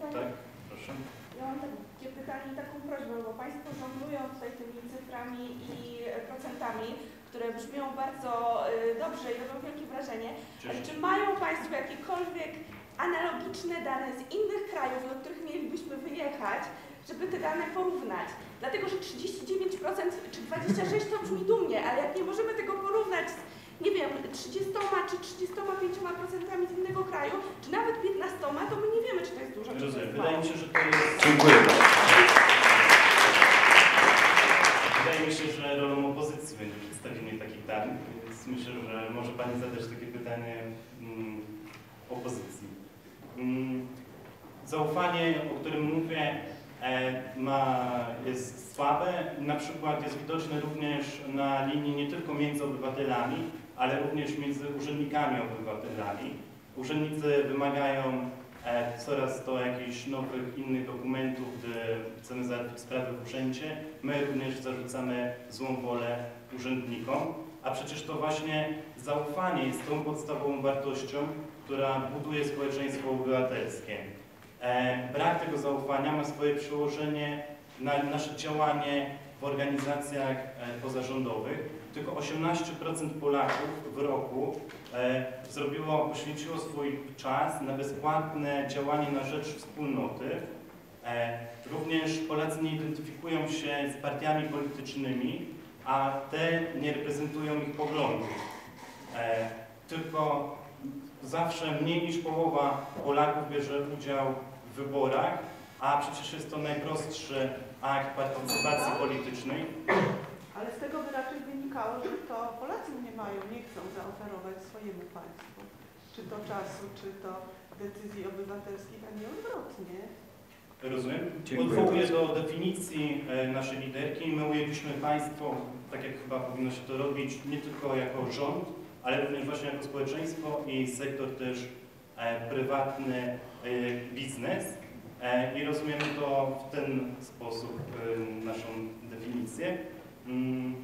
Tak, proszę. Ja mam takie pytanie i taką prośbę, bo Państwo żonglują tutaj tymi cyframi i procentami, które brzmią bardzo y, dobrze i robią wielkie wrażenie. Ale czy mają Państwo jakiekolwiek analogiczne dane z innych krajów, do których mielibyśmy wyjechać, żeby te dane porównać? Dlatego, że 39% czy 26% to brzmi dumnie, ale jak nie możemy tego porównać z, nie wiem, 30 czy 35% z innego kraju, czy nawet 15, to my nie wiemy, czy to jest dużo, czy to Rozumiem. jest Wydaje mi się, że to jest... Dziękuję bardzo. Wydaje mi się, że rolą opozycji będzie przedstawienie takich danych, więc myślę, że może Pani zadać takie pytanie mm, opozycji. Mm, zaufanie, o którym mówię, e, ma, jest słabe. Na przykład jest widoczne również na linii nie tylko między obywatelami, ale również między urzędnikami obywatelami. Urzędnicy wymagają e, coraz to jakichś nowych, innych dokumentów, gdy chcemy załatwić sprawę w urzędzie. My również zarzucamy złą wolę urzędnikom, a przecież to właśnie zaufanie jest tą podstawową wartością, która buduje społeczeństwo obywatelskie. E, brak tego zaufania ma swoje przełożenie na nasze działanie w organizacjach e, pozarządowych. Tylko 18% Polaków w roku e, zrobiło, poświęciło swój czas na bezpłatne działanie na rzecz wspólnoty. E, również Polacy nie identyfikują się z partiami politycznymi, a te nie reprezentują ich poglądów. E, tylko zawsze mniej niż połowa Polaków bierze udział w wyborach, a przecież jest to najprostszy akt partycypacji politycznej. Ale z tego by raczej wynikało, że to Polacy nie mają, nie chcą zaoferować swojemu państwu. Czy to czasu, czy to decyzji obywatelskich, a nie odwrotnie. Rozumiem. Odwołuję do definicji e, naszej liderki. My ujęliśmy państwo, tak jak chyba powinno się to robić, nie tylko jako rząd, ale również właśnie jako społeczeństwo i sektor też e, prywatny, e, biznes. E, I rozumiemy to w ten sposób, e, naszą definicję. Mm.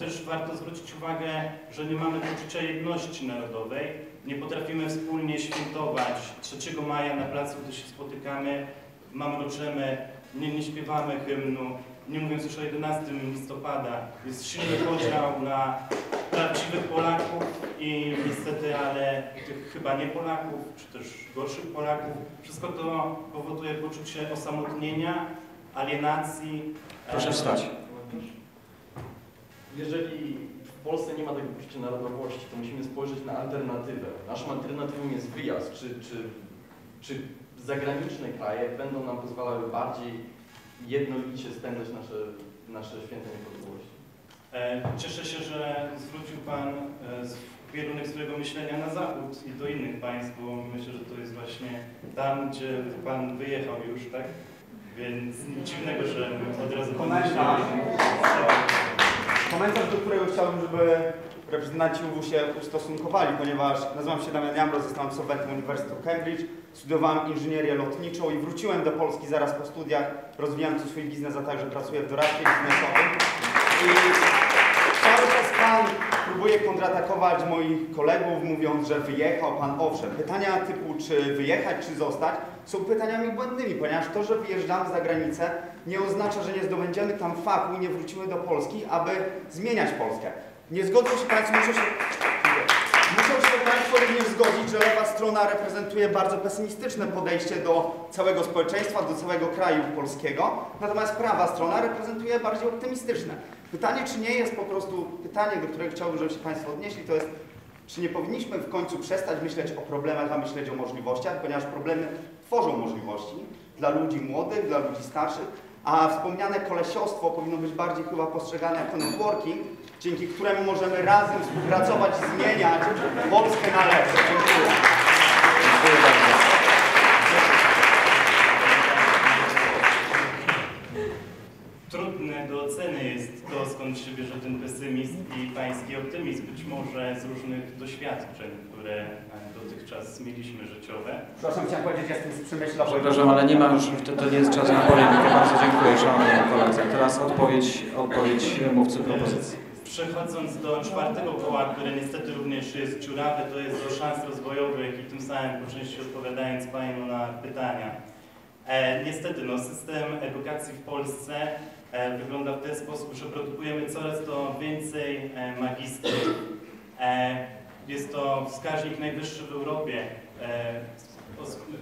Też warto zwrócić uwagę, że nie mamy poczucia jedności narodowej, nie potrafimy wspólnie świętować 3 maja na placu, gdy się spotykamy, mamroczemy, nie, nie śpiewamy hymnu, nie mówiąc już o 11 listopada. Jest silny podział na prawdziwych Polaków i niestety, ale tych chyba nie Polaków, czy też gorszych Polaków. Wszystko to powoduje poczucie osamotnienia, alienacji. Proszę wstać. Jeżeli w Polsce nie ma tego poczucia narodowości, to musimy spojrzeć na alternatywę. Naszą alternatywą jest wyjazd, czy, czy, czy zagraniczne kraje będą nam pozwalały bardziej jednolicie spędzać nasze, nasze święta niepodległości. E, Cieszę się, że zwrócił Pan e, kierunek swojego myślenia na zachód i do innych państw, bo myślę, że to jest właśnie tam, gdzie Pan wyjechał już, tak? Więc nic dziwnego, że od razu Komentarz. Komentarz, do którego chciałbym, żeby reprezentanci UW się ustosunkowali, ponieważ nazywam się Damian Jambro, zostałem absolwentem Uniwersytetu Cambridge, studiowałem inżynierię lotniczą i wróciłem do Polski zaraz po studiach, rozwijałem tu swój biznes, a także pracuję w doradcy biznesowym. I cały czas Pan próbuje kontratakować moich kolegów, mówiąc, że wyjechał Pan, owszem. Pytania typu, czy wyjechać, czy zostać, są pytaniami błędnymi, ponieważ to, że wyjeżdżamy za granicę, nie oznacza, że nie zdobędziemy tam fachu i nie wrócimy do Polski, aby zmieniać Polskę. Nie zgodzą się Państwo, muszą się Państwo również zgodzić, że lewa strona reprezentuje bardzo pesymistyczne podejście do całego społeczeństwa, do całego kraju polskiego, natomiast prawa strona reprezentuje bardziej optymistyczne. Pytanie, czy nie jest po prostu, pytanie, do którego chciałbym, żeby się Państwo odnieśli, to jest, czy nie powinniśmy w końcu przestać myśleć o problemach, a myśleć o możliwościach, ponieważ problemy tworzą możliwości dla ludzi młodych, dla ludzi starszych, a wspomniane kolesiostwo powinno być bardziej chyba postrzegane jako networking, dzięki któremu możemy razem współpracować i zmieniać Polskę na lepsze. Dziękuję. Dziękuję bardzo. Trudne do oceny jest to, skąd się bierze ten pesymizm i pański optymizm, być może z różnych doświadczeń, które dotychczas mieliśmy życiowe. Przepraszam, chciałem powiedzieć, jestem z Przemyśla. Przepraszam, ale nie ma już, to, to nie jest czas na polemikę. Bardzo dziękuję, szanowni koledzy. Teraz odpowiedź, odpowiedź mówcy propozycji. Przechodząc do czwartego koła, które niestety również jest dziurawe, to jest do szans rozwojowych i tym samym po części odpowiadając Panu na pytania. E, niestety, no, system edukacji w Polsce e, wygląda w ten sposób, że produkujemy coraz to więcej e, magistrów. E, jest to wskaźnik najwyższy w Europie. E,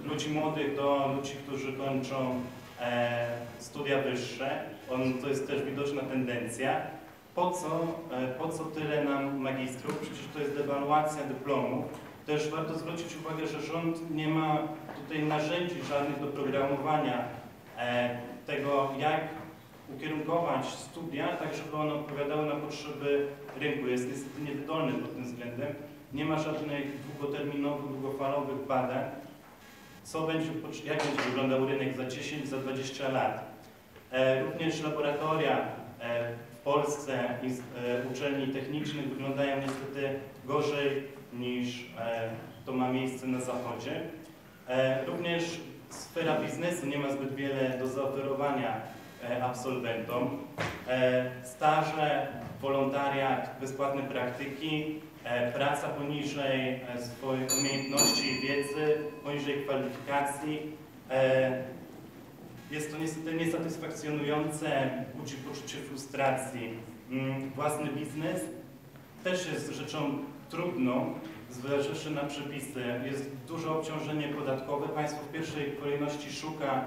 ludzi młodych do ludzi, którzy kończą e, studia wyższe. On, to jest też widoczna tendencja. Po co, e, po co tyle nam magistrów? Przecież to jest dewaluacja dyplomu. Też warto zwrócić uwagę, że rząd nie ma tutaj narzędzi żadnych do programowania tego, jak ukierunkować studia, tak żeby one odpowiadały na potrzeby rynku. Jest niestety niewydolny pod tym względem. Nie ma żadnych długoterminowych, długofalowych badań, co będzie, jak będzie wyglądał rynek za 10, za 20 lat. E, również laboratoria e, w Polsce e, uczelni technicznych wyglądają niestety gorzej niż to ma miejsce na zachodzie. Również sfera biznesu nie ma zbyt wiele do zaoferowania absolwentom. Staże, wolontariat, bezpłatne praktyki, praca poniżej e, swoich umiejętności i wiedzy, poniżej kwalifikacji. E, jest to niestety niesatysfakcjonujące, budzi poczucie frustracji. Mm, Własny biznes też jest rzeczą trudną, zważywszy na przepisy. Jest duże obciążenie podatkowe. Państwo w pierwszej kolejności szuka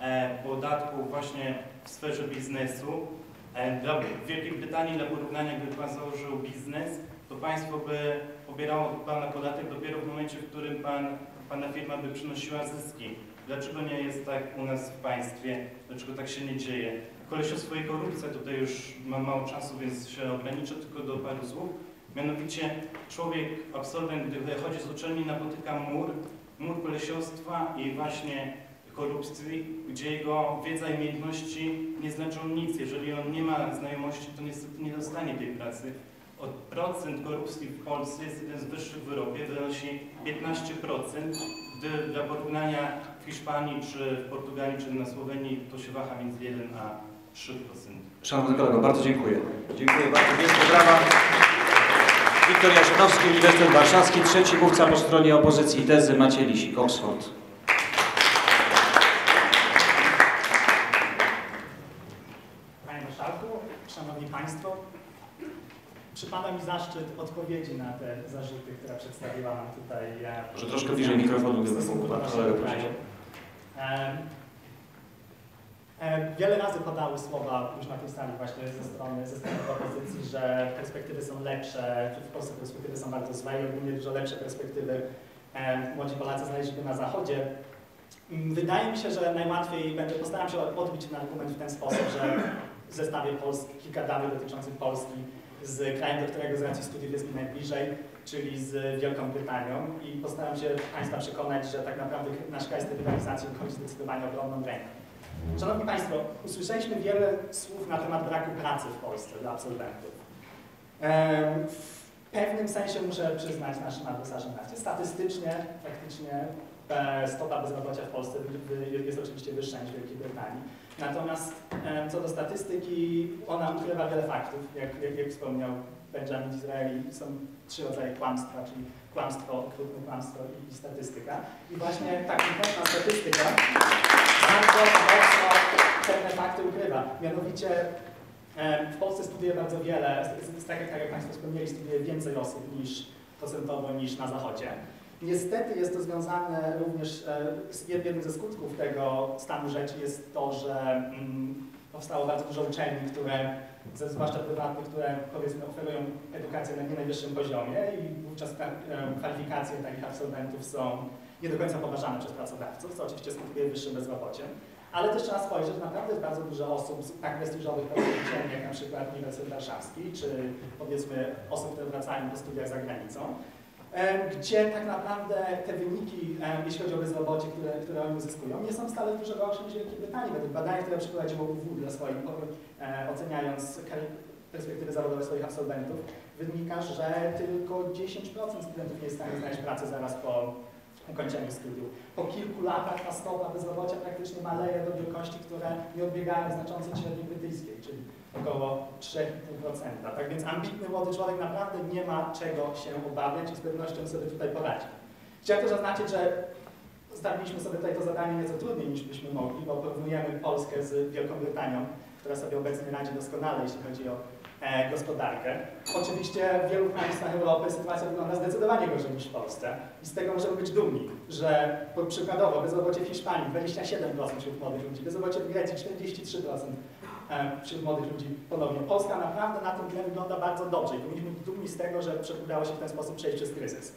e, podatków właśnie w sferze biznesu. E, Dla Wielkiej Brytanii, dla porównania, gdyby Pan założył biznes, to państwo by pobierało Pana podatek dopiero w momencie, w którym pan, Pana firma by przynosiła zyski. Dlaczego nie jest tak u nas w państwie? Dlaczego tak się nie dzieje? Kolesiostwo i korupcja, tutaj już mam mało czasu, więc się ograniczę tylko do paru słów. Mianowicie człowiek, absolwent, gdy wychodzi z uczelni, napotyka mur, mur kolesiostwa i właśnie korupcji, gdzie jego wiedza i umiejętności nie znaczą nic. Jeżeli on nie ma znajomości, to niestety nie dostanie tej pracy. Od procent korupcji w Polsce jest jeden z wyższych w Europie, wynosi 15%, gdy dla porównania w Hiszpanii, czy w Portugalii, czy na Słowenii to się waha między 1 a 3%. Szanowny kolego, bardzo dziękuję. Dziękuję bardzo. Wielkie brawa. Wiktor Jaszynowski, Uniwersytet Warszawski, trzeci mówca po stronie opozycji tezy Maciej Lisik, Oxford. Panie Marszałku, Szanowni Państwo, przypada mi zaszczyt odpowiedzi na te zarzuty, które przedstawiła nam tutaj. e, Może troszkę bliżej mikrofonu, gdyby mógł pan prosić. Wiele razy padały słowa już na tej sali właśnie ze strony, ze strony opozycji, że perspektywy są lepsze, w Polsce perspektywy są bardzo złe i ogólnie dużo lepsze perspektywy młodzi Polacy znaleźliby na Zachodzie. Mm, Wydaje mi się, że najłatwiej będzie, postaram się odbić ten argument w ten sposób, że zestawię Polski, kilka danych dotyczących Polski z krajem, do którego z racji studiów jest mi najbliżej, czyli z Wielką Brytanią i postaram się Państwa przekonać, że tak naprawdę nasz kraj z tej rywalizacji wychodzi zdecydowanie ogromną ręką. Szanowni Państwo, usłyszeliśmy wiele słów na temat braku pracy w Polsce dla absolwentów. W pewnym sensie muszę przyznać naszym adwersarzom rację. Statystycznie, faktycznie e, stopa bezrobocia w Polsce jest oczywiście wyższa niż w Wielkiej Brytanii. Natomiast co do statystyki, ona ukrywa wiele faktów. Jak, jak, jak wspomniał Benjamin Disraeli, są trzy rodzaje kłamstwa, czyli kłamstwo, okrutne kłamstwo i, i statystyka. I właśnie ta konkretna statystyka bardzo mocno pewne fakty ukrywa. Mianowicie w Polsce studiuje bardzo wiele, tak jak, tak jak Państwo wspomnieli, studiuje więcej osób niż procentowo niż na Zachodzie. Niestety jest to związane również e, z jed- jednym ze skutków tego stanu rzeczy jest to, że mm, powstało bardzo dużo uczelni, które, zwłaszcza prywatnych, które powiedzmy oferują edukację na nie najwyższym poziomie i wówczas e, kwalifikacje takich absolwentów są nie do końca poważane przez pracodawców, co oczywiście skutkuje wyższym bezrobociem. Ale też trzeba spojrzeć, że naprawdę jest bardzo dużo osób z tak prestiżowych uczelni, jak na przykład Uniwersytet Warszawski, czy powiedzmy osób, które wracają po studiach za granicą, gdzie tak naprawdę te wyniki, em, jeśli chodzi o bezrobocie, które, które oni uzyskują, nie są wcale dużo gorsze niż Wielkiej Brytanii. Według badania, które przeprowadziło UW dla swoich, e, oceniając perspektywy zawodowe swoich absolwentów, wynika, że tylko 10% studentów nie jest w stanie znaleźć pracy zaraz po ukończeniu studiów. Po kilku latach ta stopa bezrobocia praktycznie maleje do wielkości, które nie odbiegają znacząco od średniej brytyjskiej, czyli około 3,5%. Tak więc ambitny młody człowiek naprawdę nie ma czego się obawiać i z pewnością sobie tutaj poradzi. Chciałem też zaznaczyć, że Zostawiliśmy sobie tutaj to zadanie nieco trudniej niż byśmy mogli, bo porównujemy Polskę z Wielką Brytanią, która sobie obecnie radzi doskonale, jeśli chodzi o e, gospodarkę. Oczywiście w wielu państwach Europy sytuacja wygląda zdecydowanie gorzej niż w Polsce i z tego możemy być dumni, że przykładowo bezrobocie w Hiszpanii 27% wśród młodych ludzi, bezrobocie w Grecji 43% e, wśród młodych ludzi ponownie. Polska naprawdę na tym tle wygląda bardzo dobrze i powinniśmy być dumni z tego, że udało się w ten sposób przejść przez kryzys.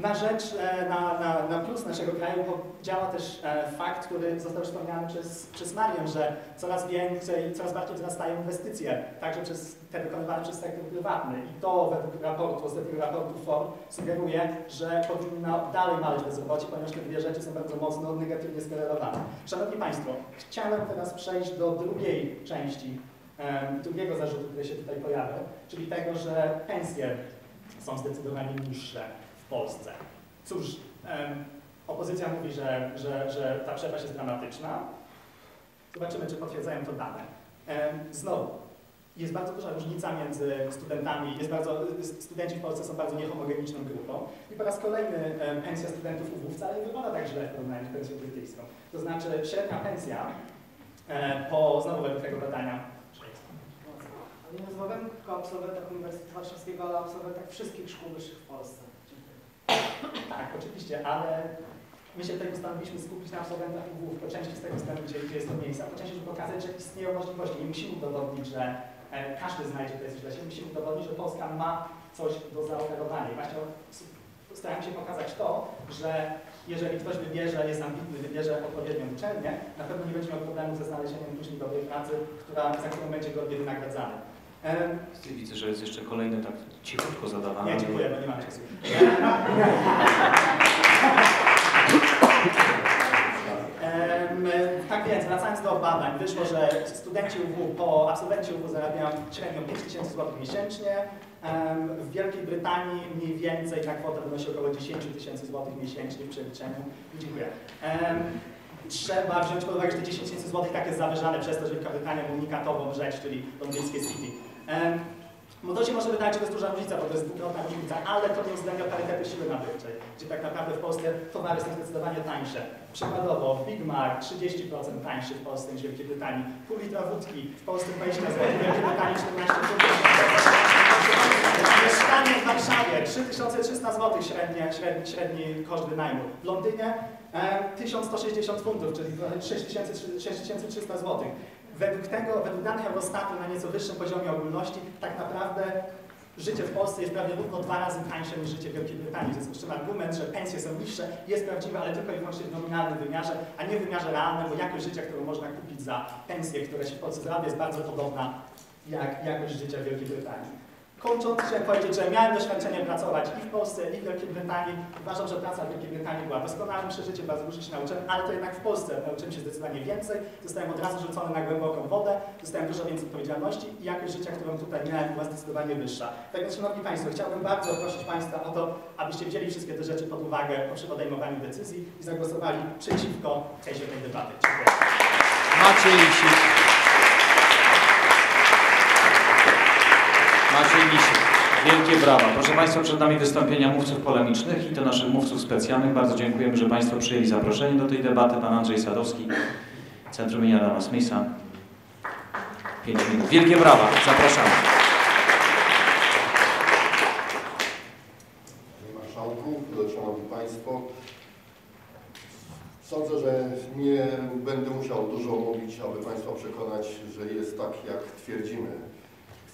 Na rzecz, e, na, na, na plus naszego kraju bo działa też e, fakt, który został wspomniany przez, przez Marię, że coraz więcej, coraz bardziej wzrastają inwestycje, także przez te wykonywane przez sektor prywatny. I to według raportu, ostatniego raportu FOR sugeruje, że powinno dalej maleć bezrobocie, ponieważ te dwie rzeczy są bardzo mocno negatywnie skorelowane. Szanowni Państwo, chciałem teraz przejść do drugiej części, e, drugiego zarzutu, który się tutaj pojawia, czyli tego, że pensje są zdecydowanie niższe w Polsce. Cóż, em, opozycja mówi, że, że, że ta przepaść jest dramatyczna. Zobaczymy, czy potwierdzają to dane. Em, znowu, jest bardzo duża różnica między studentami, jest bardzo, studenci w Polsce są bardzo niehomogeniczną grupą i po raz kolejny pensja studentów UW wcale nie wygląda tak źle w porównaniu z pensją brytyjską. To znaczy średnia pensja e, po, znowu według tego badania, nie rozmawiamy tylko o absolwentach Uniwersytetu Warszawskiego, ale o absolwentach wszystkich szkół wyższych w Polsce. Tak, oczywiście, ale my się tutaj postanowiliśmy skupić na absolwentach UW, po części z tego względu, gdzie, gdzie jest to miejsce, a po części, żeby pokazać, że istnieją możliwości. Nie musimy udowodnić, że e, każdy znajdzie to jest źle. Musimy udowodnić, że Polska ma coś do zaoferowania. I właśnie s- staramy się pokazać to, że jeżeli ktoś wybierze, jest ambitny, wybierze odpowiednią uczelnię, na pewno nie będzie miał problemu ze znalezieniem później dobrej pracy, która, za którą będzie godnie wynagradzany. Widzę, że jest jeszcze kolejny tak cichutko zadawany. nie, dziękuję, bo nie mam czasu. Tak więc, wracając do badań, wyszło, że studenci UW po absolwenci UW zarabiają średnio 5 tysięcy złotych miesięcznie. W Wielkiej Brytanii mniej więcej ta kwota wynosi około 10 tysięcy złotych miesięcznie w przeliczeniu. Dziękuję. Trzeba wziąć pod uwagę, że te 10 tysięcy złotych tak jest zawyżane przez to, że Wielka Brytania ma unikatową rzecz, czyli londyńskie City. Się może wydawać, że to jest duża różnica, bo to jest dwukrotna różnica, ale to nie uwzględnia parytetu siły nabywczej, gdzie tak naprawdę w Polsce towary są zdecydowanie tańsze. Przykładowo Big Mac 30% tańszy w Polsce niż w Wielkiej Brytanii, pół litra wódki w Polsce 20 zł, w Wielkiej Brytanii 14 zł. Mieszkanie w Warszawie 3300 zł średnie, średni, średni koszt wynajmu. W Londynie e, 1160 funtów, czyli 6300 6300 zł. Według tego, według danych Eurostatu na nieco wyższym poziomie ogólności, tak naprawdę życie w Polsce jest prawie równo dwa razy tańsze niż życie w Wielkiej Brytanii. W związku z czym argument, że pensje są niższe jest prawdziwy, ale tylko i wyłącznie w nominalnym wymiarze, a nie w wymiarze realnym, bo jakość życia, którą można kupić za pensję, która się w Polsce zarabia, jest bardzo podobna jak jakość życia w Wielkiej Brytanii. Kończąc, chciałem powiedzieć, że miałem doświadczenie pracować i w Polsce, i w Wielkiej Brytanii. Uważam, że praca w Wielkiej Brytanii była doskonałym przeżyciem, bardzo dużo się nauczyłem, ale to jednak w Polsce nauczyłem się zdecydowanie więcej. Zostałem od razu rzucony na głęboką wodę, dostałem dużo więcej odpowiedzialności i jakość życia, którą tutaj miałem, była zdecydowanie wyższa. Tak więc, Szanowni Państwo, chciałbym bardzo prosić Państwa o to, abyście wzięli wszystkie te rzeczy pod uwagę przy podejmowaniu decyzji i zagłosowali przeciwko tej debaty. Dziękuję. Maciej Lisik. Maciej Lisik. Wielkie brawa. Proszę Państwa, przed nami wystąpienia mówców polemicznych i to naszych mówców specjalnych. Bardzo dziękujemy, że Państwo przyjęli zaproszenie do tej debaty. Pan Andrzej Sadowski, Centrum imienia Adama Smitha. Pięć minut. Wielkie brawa. Zapraszamy. Panie Marszałku, Szanowni Państwo, sądzę, że nie będę musiał dużo mówić, aby Państwa przekonać, że jest tak, jak twierdzimy.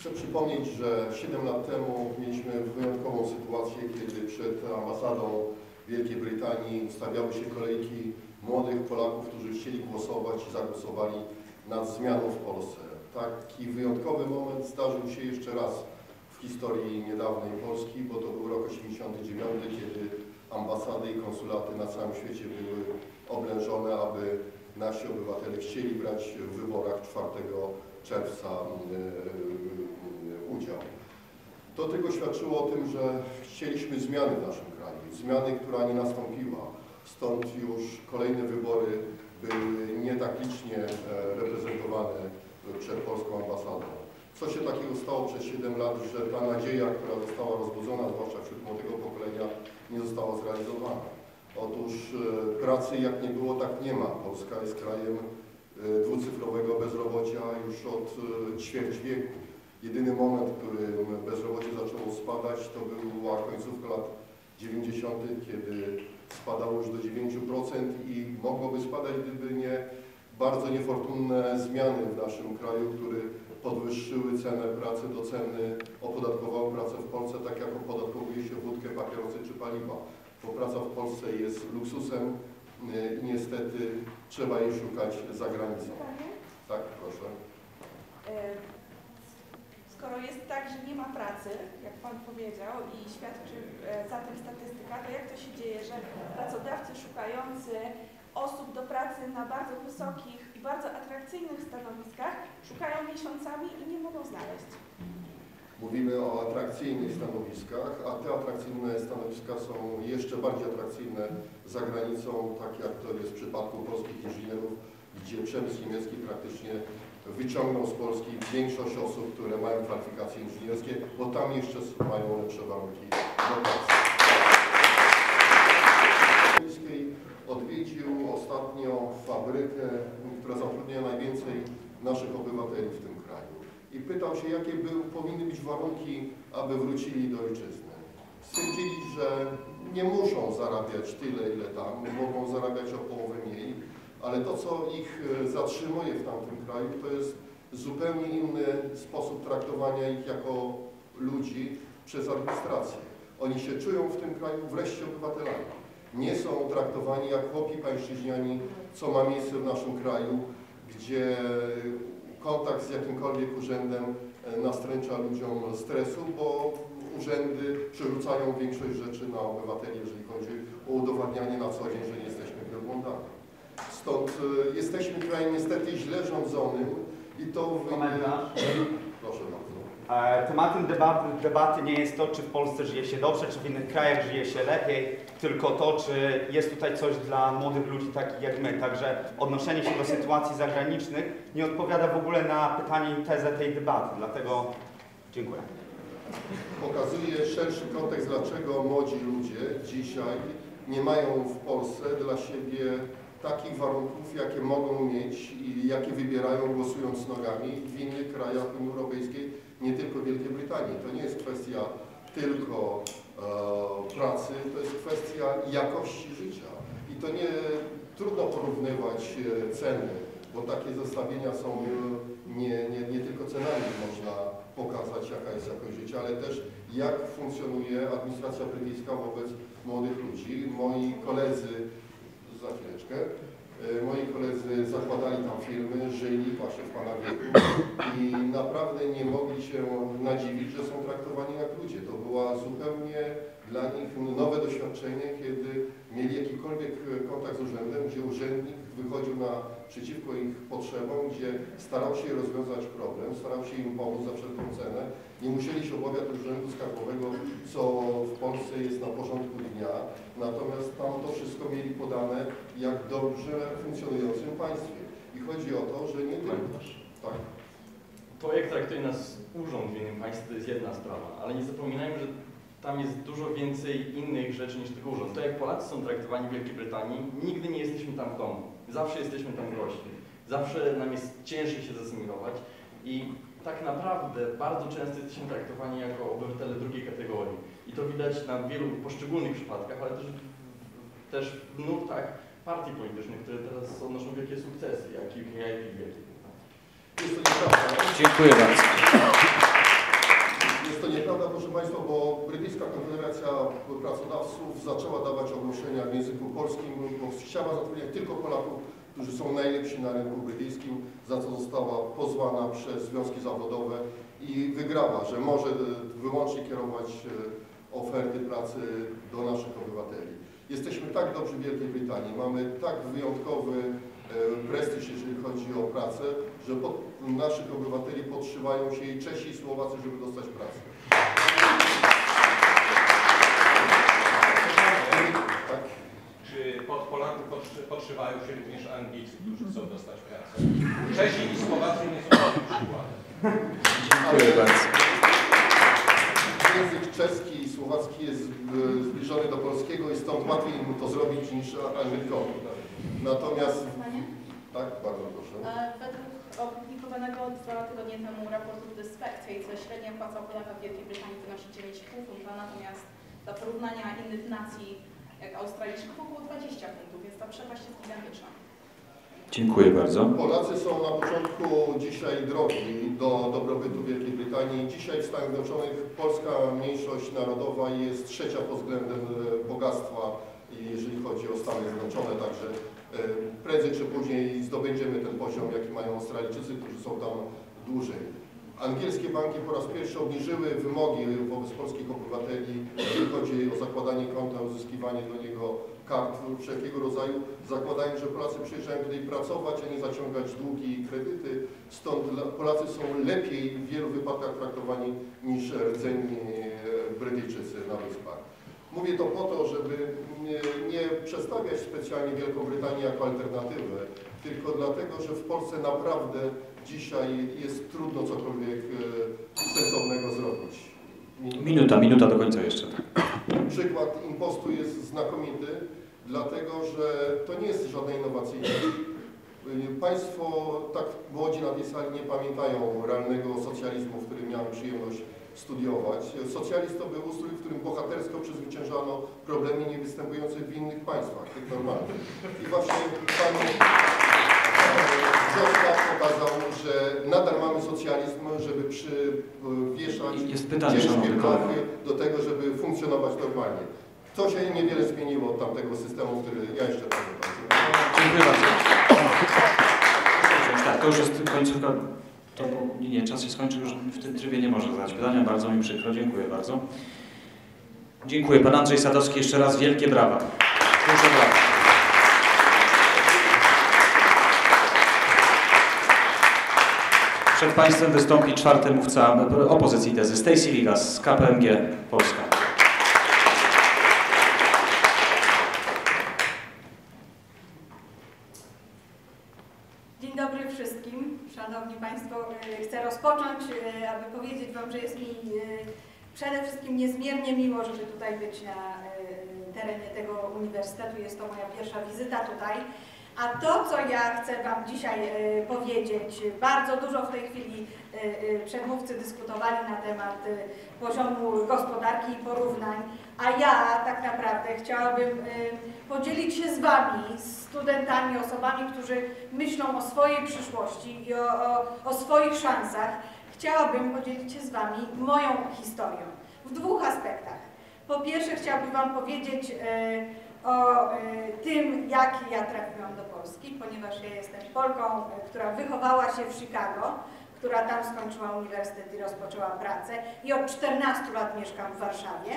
Chcę przypomnieć, że 7 lat temu mieliśmy wyjątkową sytuację, kiedy przed ambasadą Wielkiej Brytanii ustawiały się kolejki młodych Polaków, którzy chcieli głosować i zagłosowali nad zmianą w Polsce. Taki wyjątkowy moment zdarzył się jeszcze raz w historii niedawnej Polski, bo to był rok 89, kiedy ambasady i konsulaty na całym świecie były oblężone, aby nasi obywatele chcieli brać w wyborach 4 czerwca yy, udział. To tylko świadczyło o tym, że chcieliśmy zmiany w naszym kraju, zmiany, która nie nastąpiła. Stąd już kolejne wybory były nie tak licznie e, reprezentowane przed polską ambasadą. Co się takiego stało przez 7 lat, że ta nadzieja, która została rozbudzona, zwłaszcza wśród młodego pokolenia, nie została zrealizowana? Otóż e, pracy jak nie było, tak nie ma. Polska jest krajem e, dwucyfrowego bezrobocia już od ćwierć wieku. Jedyny moment, w którym bezrobocie zaczęło spadać, to była końcówka lat 90., kiedy spadało już do 9% i mogłoby spadać, gdyby nie bardzo niefortunne zmiany w naszym kraju, które podwyższyły cenę pracy do ceny, opodatkowały pracę w Polsce tak jak opodatkowuje się wódkę, papierosy czy paliwa. Bo praca w Polsce jest luksusem y, i niestety trzeba jej szukać za granicą. Tak, proszę. Skoro jest tak, że nie ma pracy, jak Pan powiedział i świadczy e, za tym statystyka, to jak to się dzieje, że pracodawcy szukający osób do pracy na bardzo wysokich i bardzo atrakcyjnych stanowiskach szukają miesiącami i nie mogą znaleźć? Mówimy o atrakcyjnych stanowiskach, a te atrakcyjne stanowiska są jeszcze bardziej atrakcyjne za granicą, tak jak to jest w przypadku polskich inżynierów, gdzie przemysł niemiecki praktycznie wyciągnął z Polski większość osób, które mają kwalifikacje inżynierskie, bo tam jeszcze mają lepsze warunki do pracy. Odwiedził ostatnio fabrykę, która zatrudnia najwięcej naszych obywateli w tym kraju i pytał się, jakie był, powinny być warunki, aby wrócili do ojczyzny. Stwierdzili, że nie muszą zarabiać tyle, ile tam, mogą zarabiać o połowę mniej, ale to, co ich e, zatrzymuje w tamtym kraju, to jest zupełnie inny sposób traktowania ich jako ludzi przez administrację. Oni się czują w tym kraju wreszcie obywatelami. Nie są traktowani jak chłopi pańszczyźniani, co ma miejsce w naszym kraju, gdzie kontakt z jakimkolwiek urzędem e, nastręcza ludziom stresu, bo urzędy przerzucają większość rzeczy na obywateli, jeżeli chodzi o udowadnianie na co dzień, że nie jesteśmy wielbłądami. Stąd e, jesteśmy krajem niestety źle rządzonym i to... Komentarz. Proszę bardzo. E, Tematem debaty, debaty nie jest to, czy w Polsce żyje się dobrze, czy w innych krajach żyje się lepiej, tylko to, czy jest tutaj coś dla młodych ludzi takich jak my. Także odnoszenie się do sytuacji zagranicznych nie odpowiada w ogóle na pytanie i tezę tej debaty. Dlatego dziękuję. Pokazuje szerszy kontekst, dlaczego młodzi ludzie dzisiaj nie mają w Polsce dla siebie takich warunków, jakie mogą mieć i jakie wybierają głosując nogami w innych krajach Unii Europejskiej, nie tylko Wielkiej Brytanii. To nie jest kwestia tylko e, pracy, to jest kwestia jakości życia. I to nie trudno porównywać e, ceny, bo takie zestawienia są e, nie, nie, nie tylko cenami można pokazać, jaka jest jakość życia, ale też jak funkcjonuje administracja brytyjska wobec młodych ludzi. Moi koledzy, za chwileczkę, e, moi koledzy zakładali tam firmy, żyli właśnie w Pana wieku i naprawdę nie mogli się nadziwić, że są traktowani jak ludzie. To była zupełnie dla nich nowe doświadczenie, kiedy mieli jakikolwiek kontakt z urzędem, gdzie urzędnik wychodził na przeciwko ich potrzebom, gdzie starał się rozwiązać problem, starał się im pomóc za wszelką cenę. Nie musieli się obawiać urzędu skarbowego, co w Polsce jest na porządku dnia. Natomiast tam to wszystko mieli podane jak dobrze funkcjonującym państwie. I chodzi o to, że nie tylko... Tak. To, jak traktuje nas urząd w innym państwie, to jest jedna sprawa, ale nie zapominajmy, że tam jest dużo więcej innych rzeczy niż tylko urząd. To, jak Polacy są traktowani w Wielkiej Brytanii, nigdy nie jesteśmy tam w domu. Zawsze jesteśmy tam groźni. Zawsze nam jest ciężej się zasymilować i tak naprawdę bardzo często jesteśmy traktowani jako obywatele drugiej kategorii. I to widać na wielu poszczególnych przypadkach, ale też, też w nurtach partii politycznych, które teraz odnoszą wielkie sukcesy, jak UKIP w Wielkiej Brytanii. Jest to nieprawda. Dziękuję bardzo. Jest to nieprawda, proszę Państwa, bo Brytyjska Konfederacja Pracodawców zaczęła dawać ogłoszenia w języku polskim, bo chciała zatrudniać tylko Polaków, którzy są najlepsi na rynku brytyjskim, za co została pozwana przez związki zawodowe i wygrała, że może wyłącznie kierować e, oferty pracy do naszych obywateli. Jesteśmy tak dobrzy w Wielkiej Brytanii, mamy tak wyjątkowy e, prestiż, jeżeli chodzi o pracę, że naszych obywateli podszywają się i Czesi i Słowacy, żeby dostać pracę. Tak. Czy pod Polaków podszy- podszywają się również Anglicy, którzy chcą dostać pracę? Czesi i Słowacy nie są takim przykładem. Dziękuję bardzo. Język czeski i słowacki jest e, zbliżony do polskiego i stąd łatwiej im to zrobić niż Anglikowi. Natomiast... Tak, bardzo proszę. E, Według opublikowanego dwa tygodnie temu raportu The Spectator średnia płaca Polaka w Wielkiej Brytanii wynosi 9,5 funta, natomiast dla porównania innych nacji Australijczyków około 20 funtów, więc ta przepaść jest gigantyczna. Dziękuję bardzo. Polacy są na początku dzisiaj drogi do dobrobytu Wielkiej Brytanii. Dzisiaj w Stanach Zjednoczonych polska mniejszość narodowa jest trzecia pod względem e, bogactwa, jeżeli chodzi o Stany Zjednoczone, także e, prędzej czy później zdobędziemy ten poziom, jaki mają Australijczycy, którzy są tam dłużej. Angielskie banki po raz pierwszy obniżyły wymogi wobec polskich obywateli, jeżeli chodzi o zakładanie konta, uzyskiwanie do niego kart wszelkiego rodzaju, zakładają, że Polacy przyjeżdżają tutaj pracować, a nie zaciągać długi i kredyty. Stąd Polacy są lepiej w wielu wypadkach traktowani niż rdzenni e, Brytyjczycy na wyspach. Mówię to po to, żeby nie, nie przedstawiać specjalnie Wielką Brytanię jako alternatywę, tylko dlatego, że w Polsce naprawdę dzisiaj jest trudno cokolwiek e, sensownego zrobić. Minuta, minuta do końca jeszcze. Przykład impostu jest znakomity, dlatego że to nie jest żadna innowacyjność. Y, Państwo, tak młodzi na tej sali, nie pamiętają realnego socjalizmu, w którym miałem przyjemność studiować. Socjalizm to był ustrój, w którym bohatersko przezwyciężano problemy niewystępujące w innych państwach, tych normalnych. I właśnie pan Zosław pokazał, że nadal mamy socjalizm, żeby przywieszać Jest pytanie, ciężkie do tego, żeby funkcjonować normalnie. To się niewiele zmieniło od tamtego systemu, który ja jeszcze pamiętam. Dziękuję bardzo. Tak, to już jest końcówka. To, nie, czas się skończył, już w tym trybie nie można zadać pytania. Bardzo mi przykro, dziękuję bardzo. Dziękuję. Pan Andrzej Sadowski, jeszcze raz wielkie brawa. Proszę brawa. Przed Państwem wystąpi czwarty mówca opozycji tezy, Stacy Ligas z KPMG Polska. Dzień dobry wszystkim. Szanowni Państwo, e, chcę rozpocząć, e, aby powiedzieć Wam, że jest mi e, przede wszystkim niezmiernie miło, żeby tutaj być na terenie tego uniwersytetu. Jest to moja pierwsza wizyta tutaj. A to, co ja chcę Wam dzisiaj e, powiedzieć, bardzo dużo w tej chwili e, e, przedmówcy dyskutowali na temat poziomu gospodarki i porównań, a ja tak naprawdę chciałabym podzielić się z Wami, studentami, osobami, którzy myślą o swojej przyszłości i o, o, o swoich szansach. Chciałabym podzielić się z Wami moją historią w dwóch aspektach. Po pierwsze chciałabym Wam powiedzieć o e, tym, jak ja trafiłam do Polski, ponieważ ja jestem Polką, e, która wychowała się w Chicago, która tam skończyła uniwersytet i rozpoczęła pracę i od 14 lat mieszkam w Warszawie.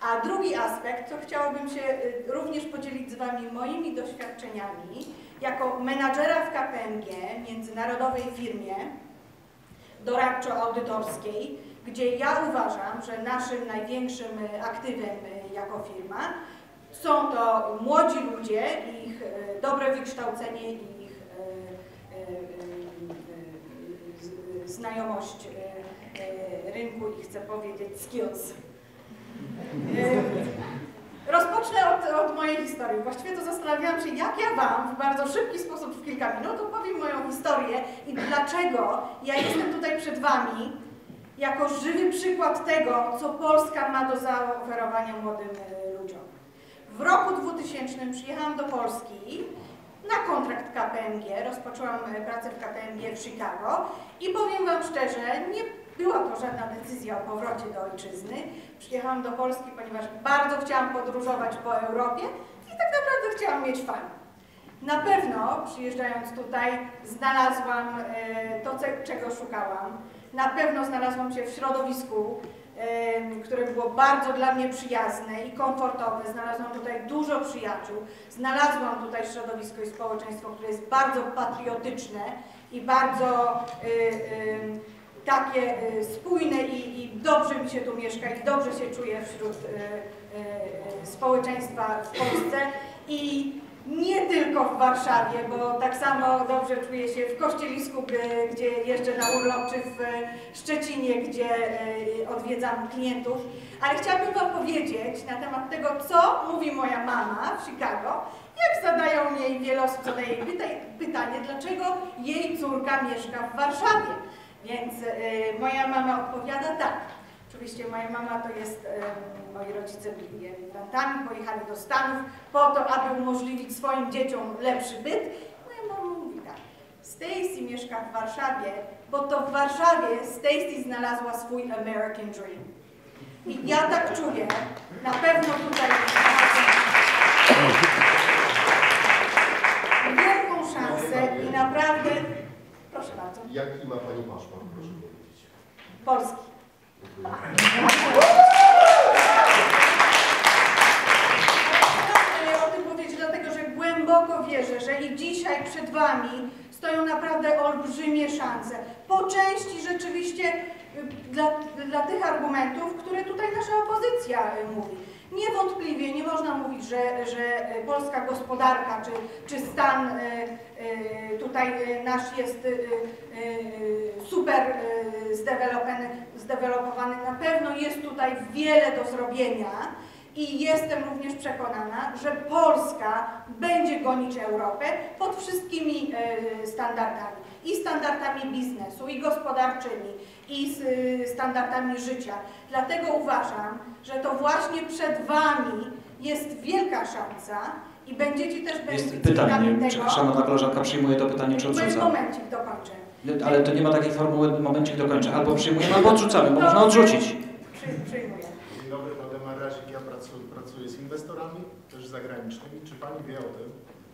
A drugi aspekt, to chciałabym się y, również podzielić z Wami moimi doświadczeniami jako menadżera w KPMG, międzynarodowej firmie doradczo-audytorskiej, gdzie ja uważam, że naszym największym y, aktywem y, jako firma są to młodzi ludzie, ich y, dobre wykształcenie ich y, z- znajomość rynku i chcę powiedzieć skills. Rozpocznę od, od mojej historii. Właściwie to zastanawiałam się, jak ja Wam w bardzo szybki sposób, w kilka minut opowiem moją historię i dlaczego ja jestem tutaj przed Wami jako żywy przykład tego, co Polska ma do zaoferowania młodym ludziom. W roku 2000 przyjechałam do Polski na kontrakt KPMG, rozpoczęłam e, pracę w KPMG w Chicago i powiem Wam szczerze, nie była to żadna decyzja o powrocie do ojczyzny. Przyjechałam do Polski, ponieważ bardzo chciałam podróżować po Europie i tak naprawdę chciałam mieć fan. Na pewno przyjeżdżając tutaj znalazłam e, to, czego szukałam. Na pewno znalazłam się w środowisku, które było bardzo dla mnie przyjazne i komfortowe. Znalazłam tutaj dużo przyjaciół. Znalazłam tutaj środowisko i społeczeństwo, które jest bardzo patriotyczne i bardzo y, y, takie spójne i, i dobrze mi się tu mieszka i dobrze się czuję wśród y, y, y, społeczeństwa w Polsce. I nie tylko w Warszawie, bo tak samo dobrze czuję się w Kościelisku, gdzie jeżdżę na urlop, czy w Szczecinie, gdzie e, odwiedzam klientów. Ale chciałabym Wam powiedzieć na temat tego, co mówi moja mama w Chicago, jak zadają jej, wiele osób zadaje jej pyta- pytanie, dlaczego jej córka mieszka w Warszawie. Więc e, moja mama odpowiada tak. Oczywiście moja mama to jest, em, moi rodzice byli emigrantami, pojechali do Stanów po to, aby umożliwić swoim dzieciom lepszy byt. Moja mama mówi tak, Stacy mieszka w Warszawie, bo to w Warszawie Stacy znalazła swój American Dream. I ja tak czuję, na pewno tutaj wielką szansę i naprawdę, proszę bardzo, Jaki ma Pani paszport, proszę powiedzieć? Polski. Chcę o tym powiedzieć, dlatego że głęboko wierzę, że i dzisiaj przed Wami stoją naprawdę olbrzymie szanse. Po części rzeczywiście y, dla, dla tych argumentów, które tutaj nasza opozycja y, mówi. Niewątpliwie nie można mówić, że, że polska gospodarka czy, czy stan y, y, tutaj nasz jest y, super y, zdewelopowany. Na pewno jest tutaj wiele do zrobienia. I jestem również przekonana, że Polska będzie gonić Europę pod wszystkimi e, standardami. I standardami biznesu, i gospodarczymi, i z e, standardami życia. Dlatego uważam, że to właśnie przed Wami jest wielka szansa i będziecie też Jest pytanie, czy szanowna koleżanka przyjmuje to pytanie, czy odrzuca? Momencik dokończę. Ale to nie ma takiej formuły, momencik dokończę. Albo przyjmujemy, albo odrzucamy, bo można odrzucić. Przy- Przyjmuję. Dzień dobry, Waldemar Razik. Ja pracuję, pracuję z inwestorami, też zagranicznymi. Czy Pani wie o tym,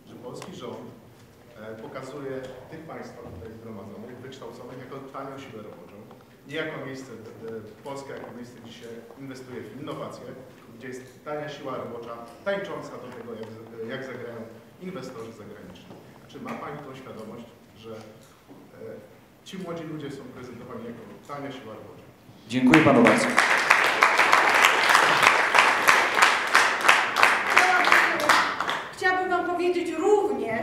że polski rząd pokazuje tych Państwa tutaj zgromadzonych, wykształconych jako tanią siłę roboczą? Nie jako miejsce, e, Polska jako miejsce, gdzie się inwestuje w innowacje, gdzie jest tania siła robocza, tańcząca do tego, jak, z- jak zagrają inwestorzy zagraniczni. Czy ma Pani tą świadomość, że e, ci młodzi ludzie są prezentowani jako tania siła robocza. Dziękuję panu bardzo. Chciałabym Wam powiedzieć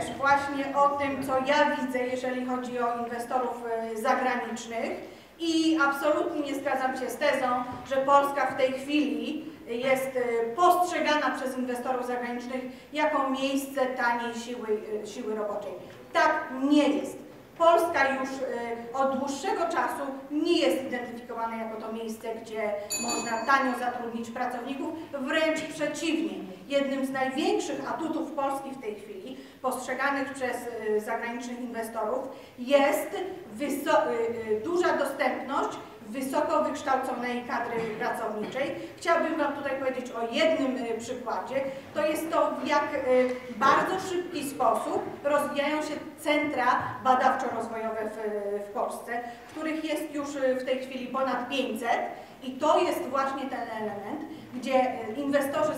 również właśnie o tym, co ja widzę, jeżeli chodzi o inwestorów e, zagranicznych i absolutnie nie zgadzam się z tezą, że Polska w tej chwili jest e, postrzegana przez inwestorów zagranicznych jako miejsce taniej siły, e, siły roboczej. Tak nie jest. Polska już e, od dłuższego czasu nie jest identyfikowana jako to miejsce, gdzie można tanio zatrudnić pracowników, wręcz przeciwnie. Jednym z największych atutów Polski w tej chwili, postrzeganych przez e, zagranicznych inwestorów, jest e, duża dostępność wysoko wykształconej kadry pracowniczej. Chciałabym Wam tutaj powiedzieć o jednym e, przykładzie. To jest to, w jak e, bardzo szybki sposób rozwijają się centra badawczo-rozwojowe w, w Polsce, których jest już e, w tej chwili ponad 500 i to jest właśnie ten element, gdzie inwestorzy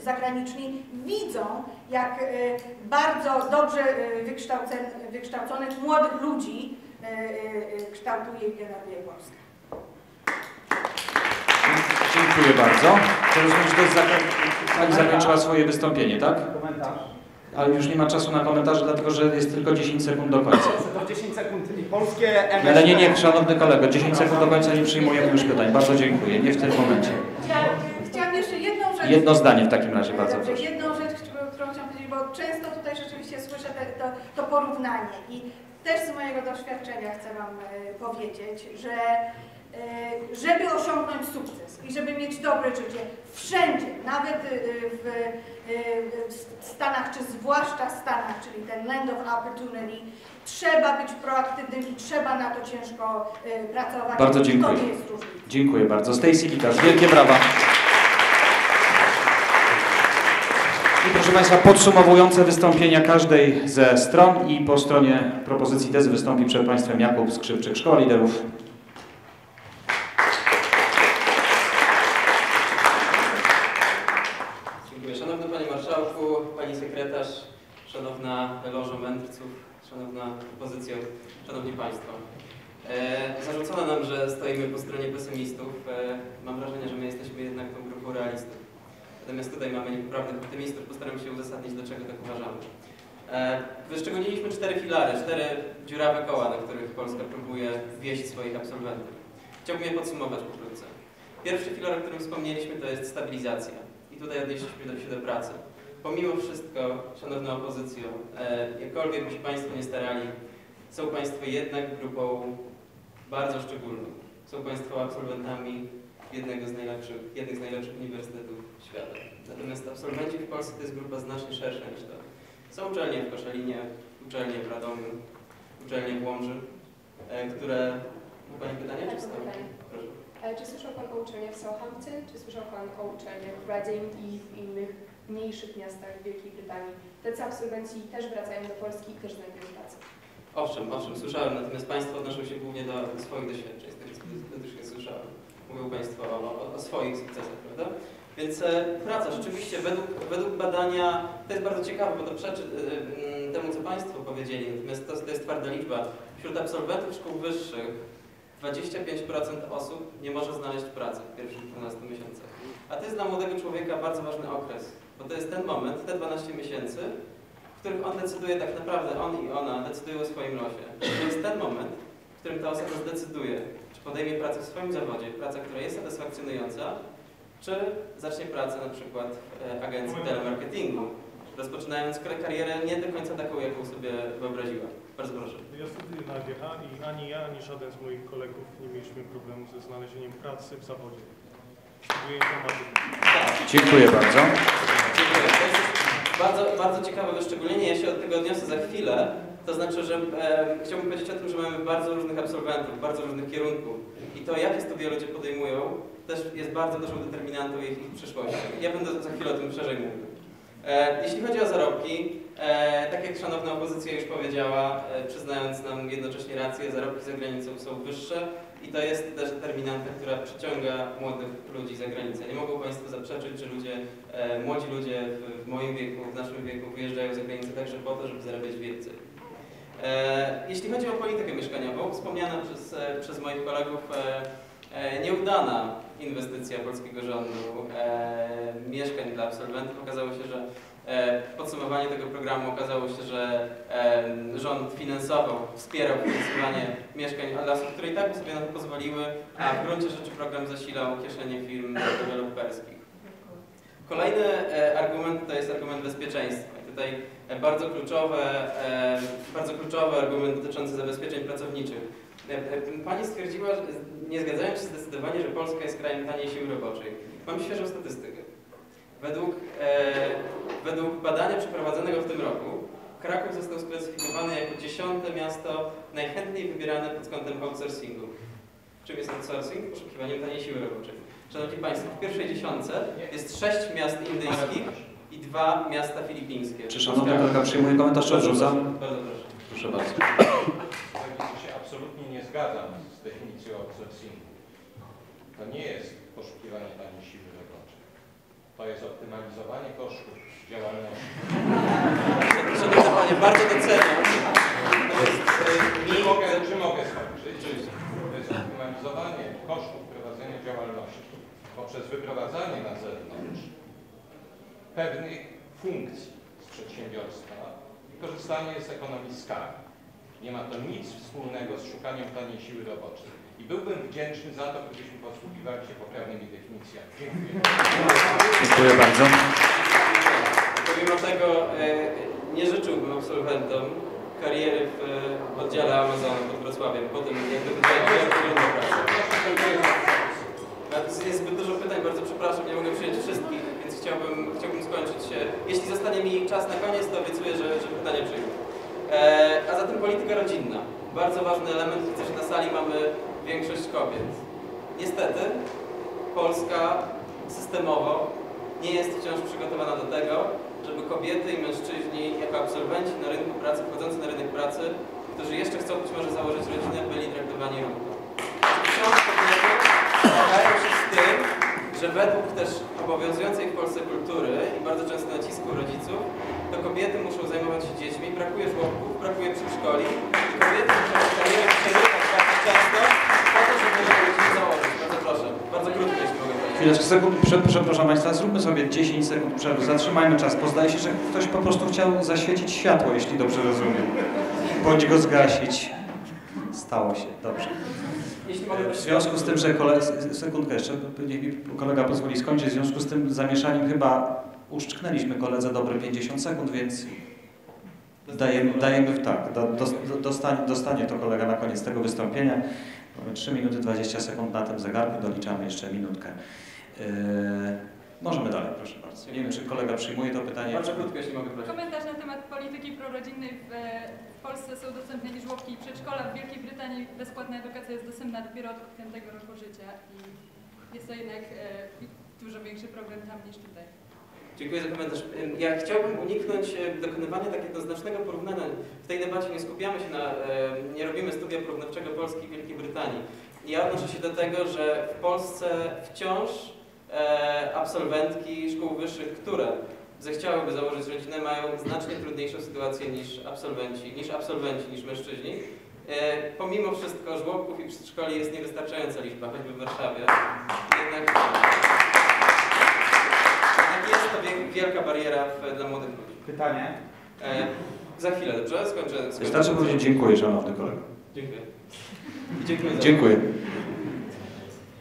zagraniczni, widzą, jak bardzo dobrze wykształconych młodych ludzi kształtuje i generuje Polska. Dziękuję bardzo. To rozumiem, że to jest Pani zakończyła swoje wystąpienie, tak? Ale już nie ma czasu na komentarze, dlatego że jest tylko 10 sekund do końca. To 10 sekund. I polskie MŚP... Ale nie, nie, szanowny kolego, 10 sekund do końca nie przyjmujemy już pytań. Bardzo dziękuję. Nie w tym momencie. Chciałam, chciałam jeszcze jedną rzecz. Jedno zdanie w takim razie, bardzo Dobrze, proszę. jedną rzecz, którą którą chciałam powiedzieć, bo często tutaj rzeczywiście słyszę te, to, to porównanie i też z mojego doświadczenia chcę Wam e, powiedzieć, że e, żeby osiągnąć sukces i żeby mieć dobre życie wszędzie, nawet e, w, w Stanach, czy zwłaszcza Stanach, czyli ten land of opportunity, trzeba być proaktywnym i trzeba na to ciężko pracować. Bardzo dziękuję. Dziękuję bardzo. Stacy Likas, wielkie brawa. I proszę Państwa, podsumowujące wystąpienia każdej ze stron i po stronie propozycji tezy wystąpi przed Państwem Jakub Skrzypczyk, Szkoła Liderów. Dziękuję. Szanowny Panie Marszałku, Pani Sekretarz, Szanowna Lożo Mędrców, Szanowna Opozycjo, Szanowni Państwo. E, zarzucono nam, że stoimy po stronie pesymistów. E, mam wrażenie, że my jesteśmy jednak tą grupą realistów. Natomiast tutaj mamy niepoprawnych optymistów. Postaram się uzasadnić, dlaczego tak uważamy. E, wyszczególniliśmy cztery filary, cztery dziurawe koła, na których Polska próbuje wieść swoich absolwentów. Chciałbym je podsumować pokrótce. Pierwszy filar, o którym wspomnieliśmy, to jest stabilizacja. I tutaj odnieśliśmy się do pracy. Pomimo wszystko, szanowna opozycjo, e, jakkolwiek by się Państwo nie starali, są Państwo jednak grupą bardzo szczególną. Są Państwo absolwentami jednego z najlepszych, jednych z najlepszych uniwersytetów świata. Natomiast absolwenci w Polsce to jest grupa znacznie szersza niż to. Są uczelnie w Koszalinie, uczelnie w Radomiu, uczelnie w Łomży, e, które... Ma Pani pytanie? Tak, Czy wstąpi? pytanie. Proszę. E, Czy słyszał Pan o uczelniach w Southampton, czy słyszał Pan o uczelniach w Reading i w innych mniejszych miastach w Wielkiej Brytanii? Tacy absolwenci też wracają do Polski i też znajdują pracę. Owszem, owszem, słyszałem, natomiast Państwo odnoszą się głównie do swoich doświadczeń, z tego co dotychczas słyszałem. Mówią Państwo o, o, o swoich sukcesach, prawda? Więc e, praca rzeczywiście według, według badania, to jest bardzo ciekawe, bo to przeczy e, m, temu, co Państwo powiedzieli, natomiast to, to jest twarda liczba. Wśród absolwentów szkół wyższych 25% osób nie może znaleźć pracy w pierwszych 12 miesiącach. A to jest dla młodego człowieka bardzo ważny okres, bo to jest ten moment, te 12 miesięcy, w których on decyduje tak naprawdę, on i ona decydują o swoim losie. To jest ten moment, w którym ta osoba zdecyduje, czy podejmie pracę w swoim zawodzie, pracę, która jest satysfakcjonująca, czy zacznie pracę na przykład w e, agencji telemarketingu, rozpoczynając kar- karierę nie do końca taką, jaką sobie wyobraziła. Bardzo proszę. Ja studiuję na AGH i ani ja, ani żaden z moich kolegów nie mieliśmy problemu ze znalezieniem pracy w zawodzie. Studiuję informatykę. Dziękuję bardzo. Dziękuję. To jest bardzo, bardzo ciekawe wyszczególnienie. Ja się od tego odniosę za chwilę. To znaczy, że e, chciałbym powiedzieć o tym, że mamy bardzo różnych absolwentów, bardzo różnych kierunków. I to, jakie studia ludzie podejmują, też jest bardzo dużą determinantą ich, ich przyszłości. Ja będę za chwilę o tym szerzej mówił. E, jeśli chodzi o zarobki, e, tak jak szanowna opozycja już powiedziała, e, przyznając nam jednocześnie rację, zarobki za granicą są wyższe i to jest też determinanta, która przyciąga młodych ludzi za granicę. Nie mogą Państwo zaprzeczyć, że ludzie, e, młodzi ludzie w, w moim wieku, w naszym wieku wyjeżdżają za granicę także po to, żeby zarabiać więcej. E, Jeśli chodzi o politykę mieszkaniową, wspomniana przez, e, przez moich kolegów e, nieudana inwestycja polskiego rządu mieszkań dla absolwentów. Okazało się, że podsumowanie tego programu okazało się, że rząd finansował, wspierał finansowanie mieszkań dla osób, które i tak sobie na to pozwoliły, a w gruncie rzeczy program zasilał kieszenie firm deweloperskich. Kolejny argument to jest argument bezpieczeństwa. I tutaj bardzo kluczowe, e, bardzo kluczowy argument dotyczący zabezpieczeń pracowniczych. E, e, Pani stwierdziła, nie zgadzając się zdecydowanie, że Polska jest krajem taniej siły roboczej. Mam świeżą statystykę. Według, e, według badania przeprowadzonego w tym roku Kraków został sklasyfikowany jako dziesiąte miasto najchętniej wybierane pod kątem outsourcingu. Czym jest outsourcing? Poszukiwaniem taniej siły roboczej. Szanowni Państwo, w pierwszej dziesiątce jest sześć miast indyjskich i dwa miasta filipińskie. Czy szanowna kolega przyjmuje komentarz, czy Bardzo odrzuca? proszę, Bardzo proszę. Proszę bardzo. Ja się absolutnie nie zgadzam z definicją outsourcingu. To nie jest poszukiwanie taniej siły roboczej. To jest optymalizowanie kosztów działalności. Szanowny Panie, bardzo doceniam. To jest, Czy mogę, czy mogę skończyć? To jest optymalizowanie kosztów prowadzenia działalności poprzez wyprowadzanie na zewnątrz pewnych funkcji z przedsiębiorstwa i korzystanie z ekonomii skali. Nie ma to nic wspólnego z szukaniem taniej siły roboczej. I byłbym wdzięczny za to, gdybyśmy posługiwali się poprawnymi definicjami. Dziękuję. Dziękuję bardzo. Pomimo tego e, nie życzyłbym absolwentom kariery w e, oddziale Amazonu pod Wrocławiem, po tym jak wygląda praca. Natomiast Jest zbyt dużo pytań, bardzo przepraszam, nie mogę przyjąć wszystkich, chciałbym, chciałbym skończyć. e, Jeśli zostanie mi czas na koniec, to obiecuję, że, że pytania przyjmę. E, a zatem polityka rodzinna. Bardzo ważny element, widzę, że na sali mamy większość kobiet. Niestety Polska systemowo nie jest wciąż przygotowana do tego, żeby kobiety i mężczyźni jako absolwenci na rynku pracy, wchodzący na rynek pracy, którzy jeszcze chcą być może założyć rodzinę, byli traktowani równo. Wciąż kobiety starają się z tym, że według też obowiązującej w Polsce kultury i bardzo często nacisku rodziców, to kobiety muszą zajmować się dziećmi, brakuje żłobków, brakuje przedszkoli i kobiety muszą karierę przerywać bardzo często po to, żeby rodzinę założyć. Bardzo proszę, bardzo krótko, jeśli mogę powiedzieć. Sekund, prze- przepraszam Państwa, zróbmy sobie 10 sekund przerwy, zatrzymajmy czas, bo zdaje się, że ktoś po prostu chciał zaświecić światło, jeśli dobrze rozumiem, bądź go zgasić. Stało się, dobrze. Mogę W związku z tym, że kole... sekundkę jeszcze, niech mi kolega pozwoli skończyć, w związku z tym zamieszaniem chyba uszczknęliśmy koledze dobre 50 sekund, więc dajemy, dajemy tak, do, do, dostanie, dostanie to kolega na koniec tego wystąpienia. Mamy 3 minuty 20 sekund na tym zegarku, doliczamy jeszcze minutkę. Yy, możemy dalej, proszę bardzo. Nie wiem, czy kolega przyjmuje to pytanie. Bardzo krótko, jeśli mogę prosić. Komentarz na temat polityki prorodzinnej. W, w Polsce są dostępne żłobki i przedszkola. W Wielkiej Brytanii bezpłatna edukacja jest dostępna dopiero od piątego roku życia i jest to jednak e, dużo większy problem tam niż tutaj. Dziękuję za komentarz. Ja chciałbym uniknąć e, dokonywania tak jednoznacznego porównania. W tej debacie nie skupiamy się na, e, nie robimy studia porównawczego Polski i Wielkiej Brytanii. Ja odnoszę się do tego, że w Polsce wciąż e, absolwentki szkół wyższych, które zechciałyby założyć rodzinę, mają znacznie trudniejszą sytuację niż absolwenci, niż absolwenci, niż mężczyźni. E, pomimo wszystko żłobków i przedszkoli jest niewystarczająca liczba, choćby w Warszawie. Jednak jednak jest to wie- wielka bariera w, dla młodych ludzi. Pytanie? E, za chwilę, dobrze? Skończę. skończę. Wystarczy powiedzieć dziękuję, szanowny kolego. Dziękuję. I dziękuję za Dziękuję.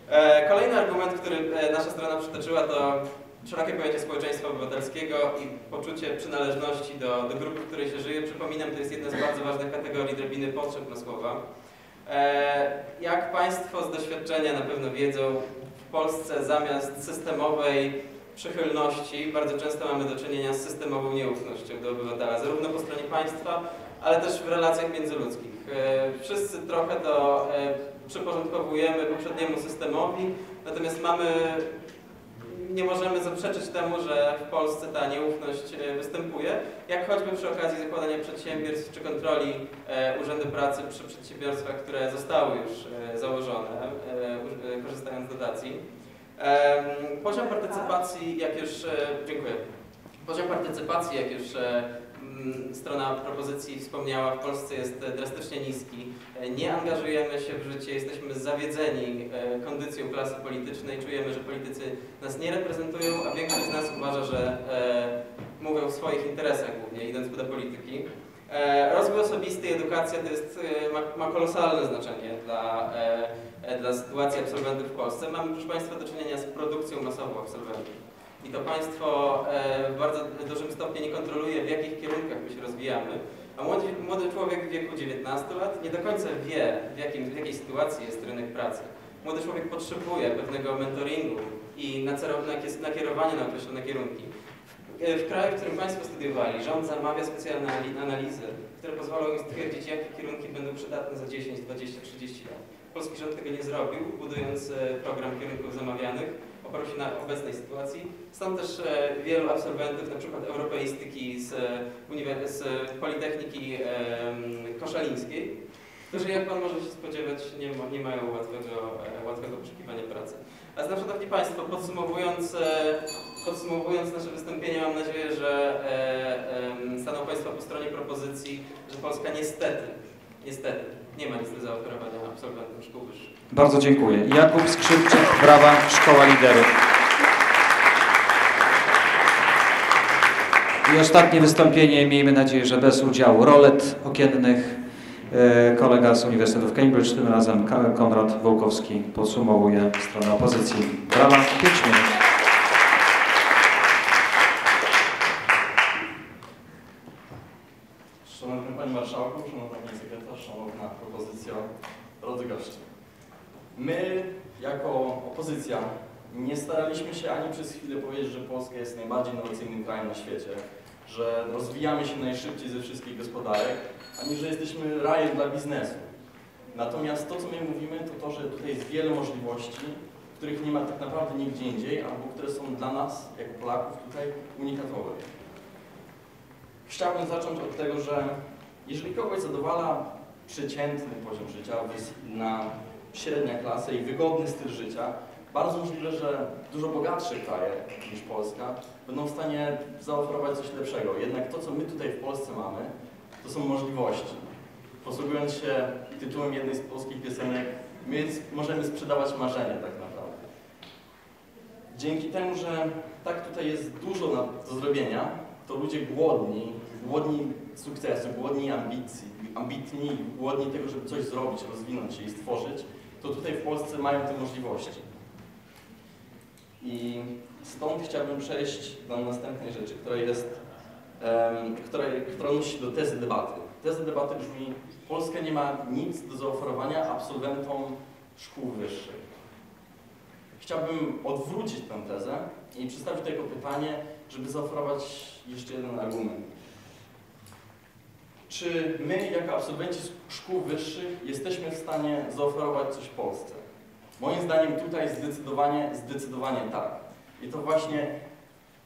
E, kolejny argument, który e, nasza strona przytoczyła, to szerokie pojęcie społeczeństwa obywatelskiego i poczucie przynależności do, do grupy, w której się żyje. Przypominam, to jest jedna z bardzo ważnych kategorii drabiny potrzeb Masłowa. E, jak Państwo z doświadczenia na pewno wiedzą, w Polsce zamiast systemowej przychylności bardzo często mamy do czynienia z systemową nieufnością do obywatela, zarówno po stronie państwa, ale też w relacjach międzyludzkich. Wszyscy trochę to przyporządkowujemy poprzedniemu systemowi, natomiast mamy, nie możemy zaprzeczyć temu, że w Polsce ta nieufność e, występuje, jak choćby przy okazji zakładania przedsiębiorstw czy kontroli e, Urzędu Pracy przy przedsiębiorstwach, które zostały już e, założone, korzystając z dotacji. Poziom partycypacji, jak już, dziękuję. Poziom partycypacji, jak już strona propozycji wspomniała, w Polsce jest e, drastycznie niski. E, Nie angażujemy się w życie, jesteśmy zawiedzeni e, kondycją klasy politycznej, czujemy, że politycy nas nie reprezentują, a większość z nas uważa, że mówią w swoich interesach głównie, idąc do polityki. Rozwój osobisty i edukacja to jest, ma, ma kolosalne znaczenie dla, dla sytuacji absolwentów w Polsce. Mamy, proszę Państwa, do czynienia z produkcją masową absolwentów. I to państwo e, w bardzo dużym stopniu nie kontroluje, w jakich kierunkach my się rozwijamy. A młody, młody człowiek w wieku 19 lat nie do końca wie, w, jakim, w jakiej sytuacji jest rynek pracy. Młody człowiek potrzebuje pewnego mentoringu i nakierowania na określone kierunki. W, w kraju, w którym Państwo studiowali, rząd zamawia specjalne ali- analizy, które pozwolą im stwierdzić, jakie kierunki będą przydatne za 10, 20, 30 lat. Polski rząd tego nie zrobił, budując e, program kierunków zamawianych oparł się na obecnej sytuacji. Stąd też e, wielu absolwentów, na przykład europeistyki z, e, z Politechniki Koszalińskiej, którzy, jak Pan może się spodziewać, nie, ma, nie mają łatwego, e, łatwego poszukiwania pracy. A zatem, Szanowni Państwo, podsumowując, podsumowując nasze wystąpienie, mam nadzieję, że staną Państwo po stronie propozycji, że Polska niestety, niestety nie ma nic do zaoferowania absolwentom szkół wyższych. Bardzo dziękuję. Jakub Skrzypczyk, Brawa, Szkoła Liderów. I ostatnie wystąpienie, miejmy nadzieję, że bez udziału rolet okiennych. E, Kolega z Uniwersytetu w Cambridge, tym razem Konrad Wołkowski podsumowuje stronę opozycji. Brawa, 5 minut. Szanowny Panie Marszałku, Szanowna Pani Sekretarz, Szanowna Propozycja, drodzy goście. My, jako opozycja, nie staraliśmy się ani przez chwilę powiedzieć, że Polska jest najbardziej innowacyjnym krajem na świecie, że rozwijamy się najszybciej ze wszystkich gospodarek, ani że jesteśmy rajem dla biznesu. Natomiast to, co my mówimy, to to, że tutaj jest wiele możliwości, których nie ma tak naprawdę nigdzie indziej, albo które są dla nas, jako Polaków, tutaj unikatowe. Chciałbym zacząć od tego, że jeżeli kogoś zadowala przeciętny poziom życia, na średnia klasa i wygodny styl życia, bardzo możliwe, że dużo bogatsze kraje niż Polska będą w stanie zaoferować coś lepszego. Jednak to, co my tutaj w Polsce mamy, to są możliwości. Posługując się tytułem jednej z polskich piosenek, my możemy sprzedawać marzenia tak naprawdę. Dzięki temu, że tak tutaj jest dużo do zrobienia, to ludzie głodni, głodni sukcesu, głodni ambicji, ambitni, głodni tego, żeby coś zrobić, rozwinąć się i stworzyć, to tutaj w Polsce mają te możliwości. I stąd chciałbym przejść do następnej rzeczy, która jest, um, która, która się do tezy debaty. Teza debaty brzmi, Polska nie ma nic do zaoferowania absolwentom szkół wyższych. Chciałbym odwrócić tę tezę i przedstawić tylko pytanie, żeby zaoferować jeszcze jeden argument. Czy my, jako absolwenci szkół wyższych, jesteśmy w stanie zaoferować coś Polsce? Moim zdaniem tutaj zdecydowanie, zdecydowanie tak. I to właśnie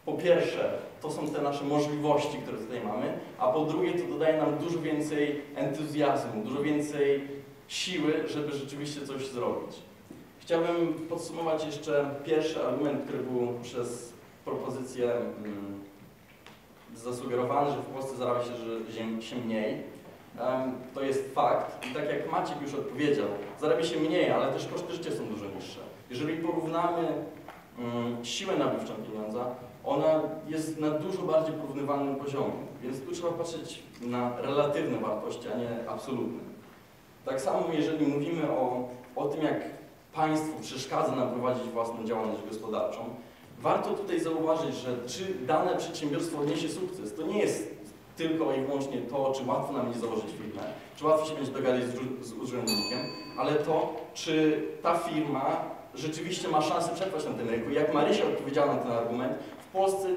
po pierwsze, to są te nasze możliwości, które tutaj mamy, a po drugie, to dodaje nam dużo więcej entuzjazmu, dużo więcej siły, żeby rzeczywiście coś zrobić. Chciałbym podsumować jeszcze pierwszy argument, który był przez propozycję mm, zasugerowany, że w Polsce zarabia się że się mniej. To jest fakt. I tak jak Maciek już odpowiedział, zarabia się mniej, ale też koszty życia są dużo niższe. Jeżeli porównamy siłę nabywczą pieniądza, ona jest na dużo bardziej porównywalnym poziomie. Więc tu trzeba patrzeć na relatywne wartości, a nie absolutne. Tak samo jeżeli mówimy o, o tym, jak państwu przeszkadza nam prowadzić własną działalność gospodarczą, warto tutaj zauważyć, że czy dane przedsiębiorstwo odniesie sukces, to nie jest tylko i wyłącznie to, czy łatwo nam będzie założyć firmę, czy łatwo się będzie dogadać z, z urzędnikiem, ale to, czy ta firma rzeczywiście ma szansę przetrwać na tym rynku. Jak Marysia odpowiedziała na ten argument, w Polsce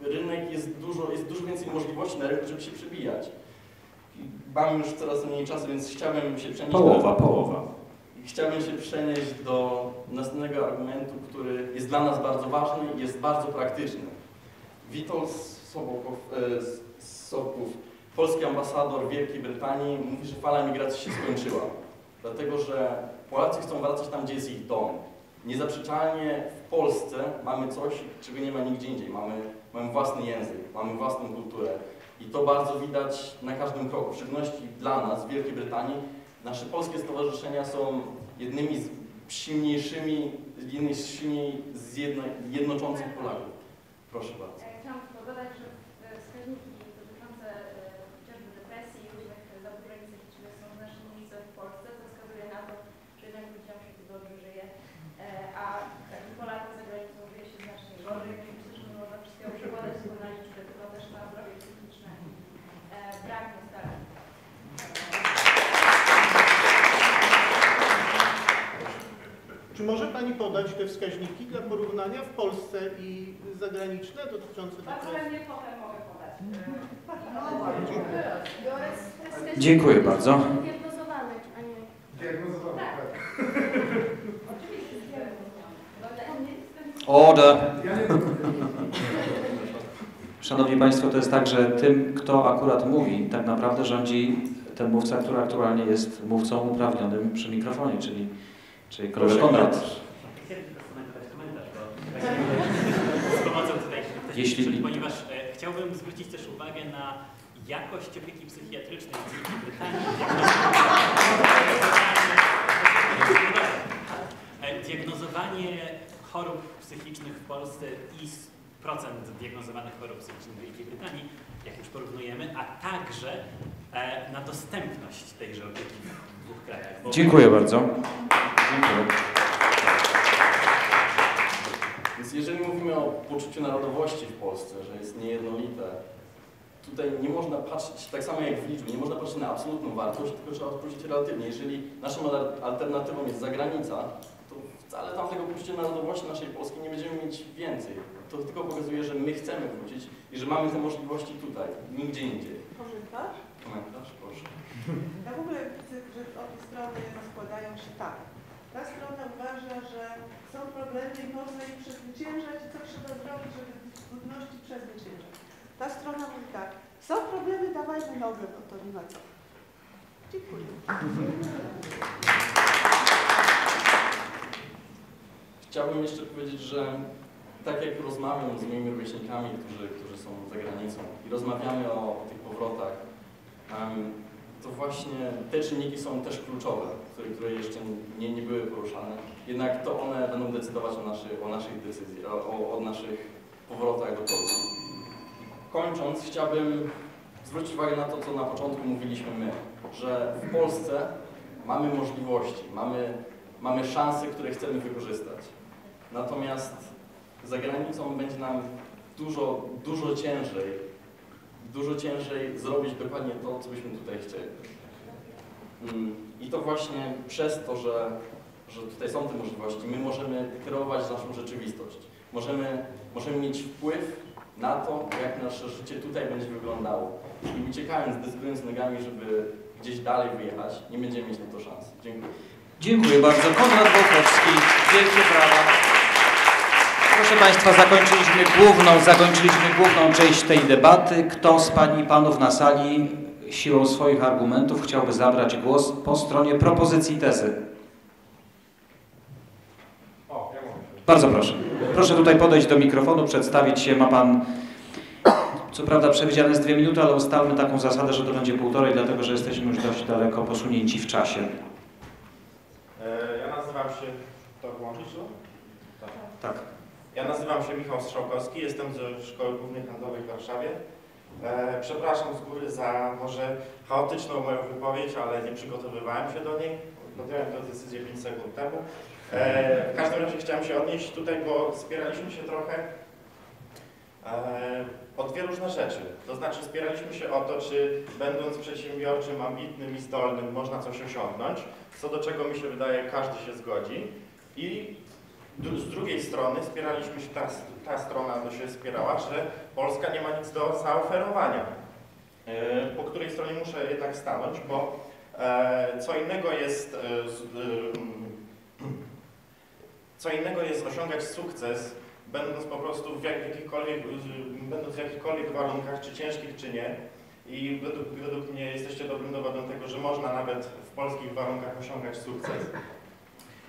rynek jest dużo, jest dużo więcej możliwości na rynku, żeby się przebijać. Mam już coraz mniej czasu, więc chciałbym się przenieść Połowa, do... połowa. Chciałbym się przenieść do następnego argumentu, który jest dla nas bardzo ważny i jest bardzo praktyczny. Witold Sobokow, e, z Sobków, polski ambasador Wielkiej Brytanii, mówi, że fala migracji się skończyła. Dlatego, że Polacy chcą wracać tam, gdzie jest ich dom. Niezaprzeczalnie w Polsce mamy coś, czego nie ma nigdzie indziej. Mamy mamy własny język, mamy własną kulturę. I to bardzo widać na każdym kroku. W szczególności dla nas w Wielkiej Brytanii nasze polskie stowarzyszenia są jednymi z silniejszymi, jednymi z silniej jednoczących Polaków. Proszę bardzo. E, Chciałam tylko dodać, że e, wskaźniki dotyczące e, chociażby depresji i różnych zaburzeń psychicznych są znacznie niższe w Polsce, co wskazuje na to, że jednak ludziom się tu dobrze żyje, e, a takich Polaków za granicą żyje się znacznie gorzej. Myślę, że nie można wszystkiego przekładać tylko na liczby, tylko też na zdrowie psychiczne. E, Brak jest starań. Czy może Pani podać te wskaźniki dla porównania w Polsce i zagraniczne dotyczące Bardzo depresji? chętnie potem mogę podać. Dziękuję bardzo. Diagnozowanych, a nie... Diagnozowane, tak. Order. Szanowni Państwo, to jest tak, że tym, kto akurat mówi, tak naprawdę rządzi ten mówca, który aktualnie jest mówcą uprawnionym przy mikrofonie, czyli, czyli Konrad. Chciałbym tylko skomentować komentarz, bo właśnie z pomocą tutaj ktoś Jeśli- ponieważ e, chciałbym zwrócić też uwagę na jakość opieki psychiatrycznej w Wielkiej Brytanii. E, Diagnozowanie chorób psychicznych w Polsce i procent diagnozowanych chorób psychicznych w Wielkiej Brytanii, jak już porównujemy, a także e, na dostępność tejże opieki w dwóch krajach. Dziękuję bardzo. Dziękuję. Więc jeżeli mówimy o poczuciu narodowości w Polsce, że jest niejednolite, tutaj nie można patrzeć, tak samo jak w liczbie, nie można patrzeć na absolutną wartość, tylko trzeba spojrzeć relatywnie. Jeżeli naszą al- alternatywą jest zagranica, to wcale tam tego poczucia narodowości naszej Polski nie będziemy mieć więcej. To tylko pokazuje, że my chcemy wrócić i że mamy te możliwości tutaj, nigdzie indziej. Komentarz? Komentarz, proszę. Ja w ogóle widzę, że obie strony rozkładają się tak. Ta strona uważa, że są problemy i można ich przezwyciężać i co trzeba zrobić, żeby trudności przezwyciężać. Ta strona mówi tak, są problemy, dawajmy nogę, bo to nie ma co. Dziękuję. Chciałbym jeszcze powiedzieć, że tak jak rozmawiam z moimi rówieśnikami, którzy, którzy są za granicą i rozmawiamy o, o tych powrotach, em, to właśnie te czynniki są też kluczowe, które, które jeszcze nie, nie były poruszane. Jednak to one będą decydować o, naszy, o naszych decyzjach, o, o, naszych powrotach do Polski. Kończąc, chciałbym zwrócić uwagę na to, co na początku mówiliśmy my, że w Polsce mamy możliwości, mamy, mamy szanse, które chcemy wykorzystać. Natomiast za granicą będzie nam dużo, dużo ciężej, dużo ciężej zrobić dokładnie to, co byśmy tutaj chcieli. Mm, I to właśnie przez to, że, że tutaj są te możliwości, my możemy kreować naszą rzeczywistość. Możemy, możemy mieć wpływ na to, jak nasze życie tutaj będzie wyglądało. I uciekając, decydując nogami, żeby gdzieś dalej wyjechać, nie będziemy mieć na to szans. Dziękuję. Dziękuję bardzo. Konrad Wołkowski, wielkie brawa. Proszę Państwa, zakończyliśmy główną, zakończyliśmy główną część tej debaty. Kto z Pań i Panów na sali siłą swoich argumentów chciałby zabrać głos po stronie propozycji tezy? Bardzo proszę. Proszę tutaj podejść do mikrofonu, przedstawić się. Ma Pan, co prawda przewidziane jest dwie minuty, ale ustalmy taką zasadę, że to będzie półtorej, dlatego że jesteśmy już dość daleko posunięci w czasie. E, Ja nazywam się... To włączyć? Tak. Tak. Ja nazywam się Michał Strzałkowski, jestem ze Szkoły Głównej Handlowej w Warszawie. E, przepraszam z góry za może chaotyczną moją wypowiedź, ale nie przygotowywałem się do niej. Podjąłem tę decyzję 5 sekund temu. E, w każdym razie chciałem się odnieść tutaj, bo spieraliśmy się trochę e, o dwie różne rzeczy. To znaczy spieraliśmy się o to, czy będąc przedsiębiorczym, ambitnym i zdolnym można coś osiągnąć, co do czego mi się wydaje każdy się zgodzi. I z drugiej strony spieraliśmy się, ta, ta strona to się spierała, że Polska nie ma nic do zaoferowania. E, Po której stronie muszę jednak stanąć, bo e, co innego jest e, e, co innego jest osiągać sukces, będąc po prostu w jak- jakichkolwiek, będąc w jakichkolwiek warunkach, czy ciężkich, czy nie. I według, według mnie jesteście dobrym dowodem tego, że można nawet w polskich warunkach osiągać sukces.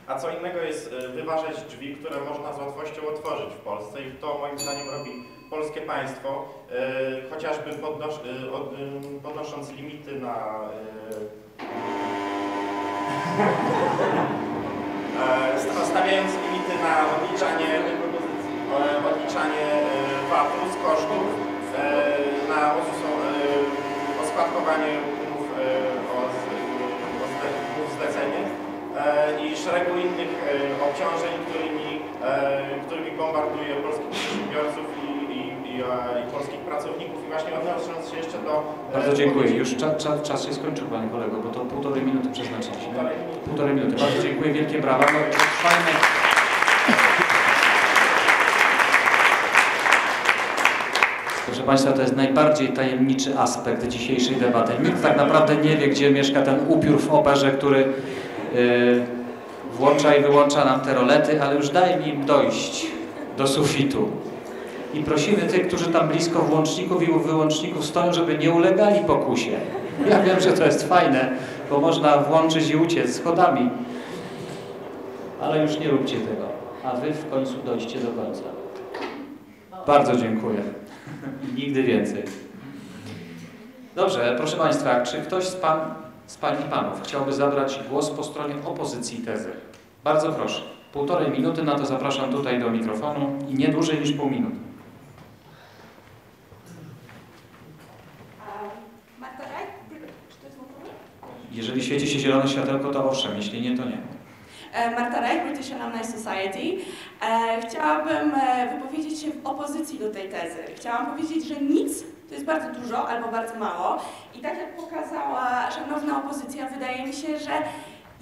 A co innego jest e, wyważać drzwi, które można z łatwością otworzyć w Polsce i to moim zdaniem robi polskie państwo, e, chociażby e, podnosząc limity na e, sta- stawiając limity na odliczanie, e, odliczanie e, VAT-u z kosztów, na e, oskładkowanie umów i szeregu innych e, obciążeń, którymi, e, którymi bombarduje polskich przedsiębiorców i, i, i, e, i polskich pracowników. I właśnie odnosząc się jeszcze do... e, Bardzo dziękuję. Już cza, cza, czas się skończył, Panie Kolego, bo to półtorej minuty przeznaczyliśmy. Półtorej minuty. Bardzo dziękuję. Wielkie brawa. No, fajne. Proszę Państwa, to jest najbardziej tajemniczy aspekt dzisiejszej debaty. Nikt tak naprawdę nie wie, gdzie mieszka ten upiór w operze, który włącza i wyłącza nam te rolety, ale już daj im dojść do sufitu. I prosimy tych, którzy tam blisko włączników i wyłączników stoją, żeby nie ulegali pokusie. Ja wiem, że to jest fajne, bo można włączyć i uciec schodami. Ale już nie róbcie tego. A wy w końcu dojście do końca. Bardzo dziękuję. Nigdy więcej. Dobrze, proszę Państwa, czy ktoś z, pan, z Pań i Panów chciałby zabrać głos po stronie opozycji tezy? Bardzo proszę. Półtorej minuty, na to zapraszam tutaj do mikrofonu i nie dłużej niż pół minuty. Marta Raj? Czy to jest możliwe? Jeżeli świeci się zielone światełko, to owszem, jeśli nie, to nie. E, Marta Raj, British Alumni Society. E, Chciałabym e, wypowiedzieć się w opozycji do tej tezy. Chciałam powiedzieć, że nic to jest bardzo dużo albo bardzo mało. I tak jak pokazała szanowna opozycja, wydaje mi się, że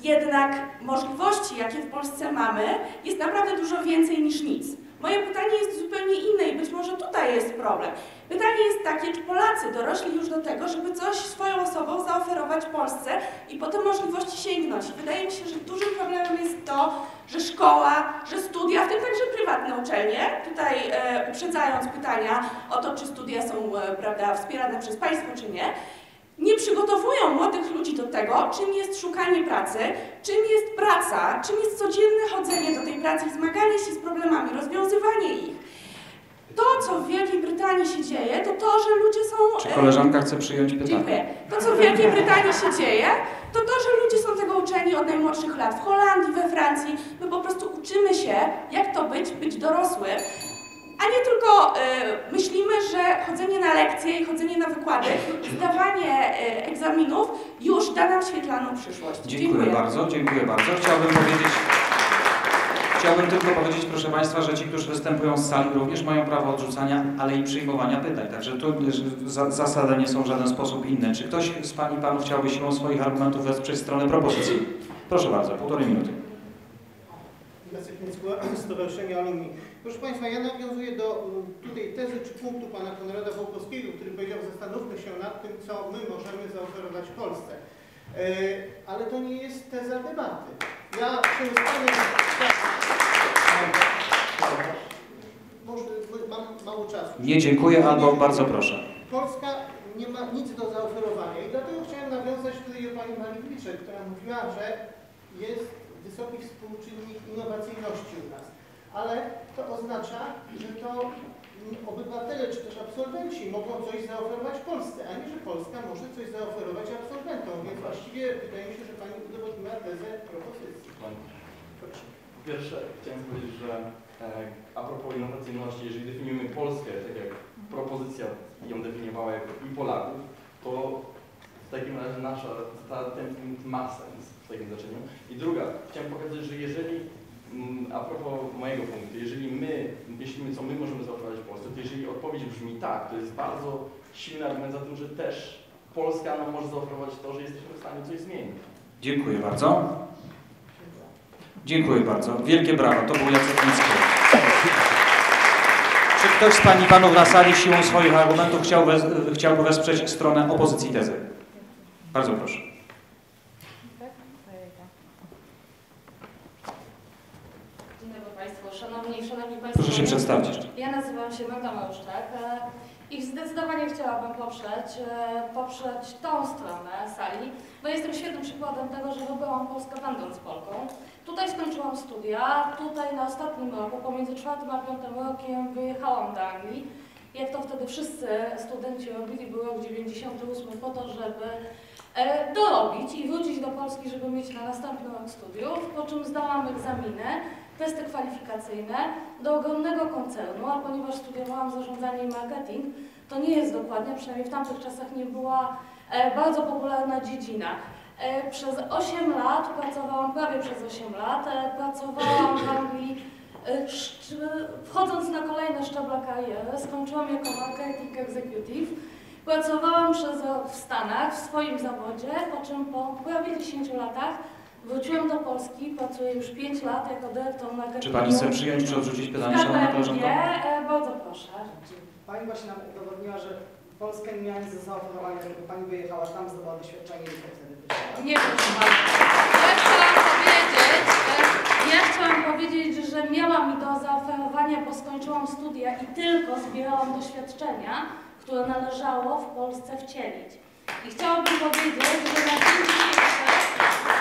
jednak możliwości, jakie w Polsce mamy, jest naprawdę dużo więcej niż nic. Moje pytanie jest zupełnie inne i być może tutaj jest problem. Pytanie jest takie, czy Polacy dorośli już do tego, żeby coś swoją osobą zaoferować Polsce i po te możliwości sięgnąć. Wydaje mi się, że dużym problemem jest to, że szkoła, że studia, w tym także prywatne uczelnie, tutaj e, uprzedzając pytania o to, czy studia są e, prawda, wspierane przez państwo, czy nie, nie przygotowują młodych ludzi do tego, czym jest szukanie pracy, czym jest praca, czym jest codzienne chodzenie do tej pracy i zmaganie się z problemami, rozwiązywanie ich. To, co w Wielkiej Brytanii się dzieje, to to, że ludzie są... Czy koleżanka chce przyjąć pytanie? Dziękuję. To, co w Wielkiej Brytanii się dzieje, to to, że ludzie są tego uczeni od najmłodszych lat. W Holandii, we Francji, my po prostu uczymy się, jak to być, być dorosły, a nie tylko e, myślimy, że chodzenie na lekcje i chodzenie na wykłady, zdawanie e, egzaminów już da nam świetlaną przyszłość. Dziękuję bardzo, dziękuję bardzo. Chciałbym powiedzieć, chciałbym tylko powiedzieć, proszę Państwa, że ci, którzy występują z sali również mają prawo odrzucania, ale i przyjmowania pytań. Także tu y, za, zasady nie są w żaden sposób inne. Czy ktoś z Pani i Panów chciałby siłą swoich argumentów wesprzeć stronę propozycji? Proszę bardzo, półtorej minuty. Jacek Mickła, Stowarzyszenie Alumni. Proszę Państwa, ja nawiązuję do y, tutaj tezy czy punktu pana Konrada Wołkowskiego, który powiedział, zastanówmy się nad tym, co my możemy zaoferować Polsce. E, ale to nie jest teza debaty. Ja się z Panem... Może, mam mało czasu. Nie dziękuję albo bardzo proszę. Polska nie ma nic do zaoferowania i dlatego chciałem nawiązać tutaj do Pani Maliwiczek, która mówiła, że jest wysoki współczynnik innowacyjności u nas. Ale to oznacza, że to obywatele czy też absolwenci mogą coś zaoferować Polsce, a nie, że Polska może coś zaoferować absolwentom. Więc właściwie wydaje mi się, że Pani udowodniła tezę propozycji. Proszę. Po pierwsze, chciałem powiedzieć, że e, a propos innowacyjności, jeżeli definiujemy Polskę, tak jak propozycja ją definiowała jako i Polaków, to w takim razie nasza, ta, ten punkt ma sens w takim znaczeniu. I druga, chciałem pokazać, że jeżeli, a propos mojego punktu, jeżeli my myślimy, co my możemy zaoferować Polsce, to jeżeli odpowiedź brzmi tak, to jest bardzo silny argument za tym, że też Polska nam może zaoferować to, że jesteśmy w stanie coś zmienić. Dziękuję bardzo. Dziękuję bardzo. Wielkie brawo, to był Jacek Miński. Czy ktoś z Pani Panów na sali siłą swoich argumentów chciałby, chciałby wesprzeć stronę opozycji tezy? Bardzo proszę. Dzień dobry Szanowni Państwo. Proszę się przedstawić. Ja nazywam się Magda Małuszczak e, i zdecydowanie chciałabym poprzeć, e, poprzeć tą stronę sali, bo jestem świetnym przykładem tego, że wybyłam Polskę będąc Polką. Tutaj skończyłam studia, tutaj na ostatnim roku, pomiędzy czwartym a piątym rokiem wyjechałam do Anglii jak to wtedy wszyscy studenci robili, był rok 98 po to, żeby e, dorobić i wrócić do Polski, żeby mieć na następny rok studiów, po czym zdałam egzaminy, testy kwalifikacyjne do ogromnego koncernu, a ponieważ studiowałam zarządzanie i marketing, to nie jest dokładnie, przynajmniej w tamtych czasach nie była e, bardzo popularna dziedzina. E, Przez 8 lat pracowałam, prawie przez 8 lat, e, pracowałam w Anglii, wchodząc na kolejne szczeble kariery, skończyłam jako marketing executive. Pracowałam przez rok w Stanach w swoim zawodzie, po czym po prawie 10 latach wróciłam do Polski, pracuję już 5 lat jako dyrektor marketingu. Czy pani chce przyjąć czy odrzucić pytanie, szanowna koleżanko? E, Bardzo proszę. Pani właśnie nam udowodniła, że Polskę nie miała nic do zaoferowania, tylko Pani wyjechała tam, zdobyła doświadczenie i tak wtedy wyszła. Nie proszę bardzo. Ja chciałam powiedzieć, e, ja chciałam powiedzieć, że miała mi do zaoferowania, bo skończyłam studia i tylko zbierałam doświadczenia, które należało w Polsce wcielić. I chciałabym powiedzieć, że na dzień dzisiejszy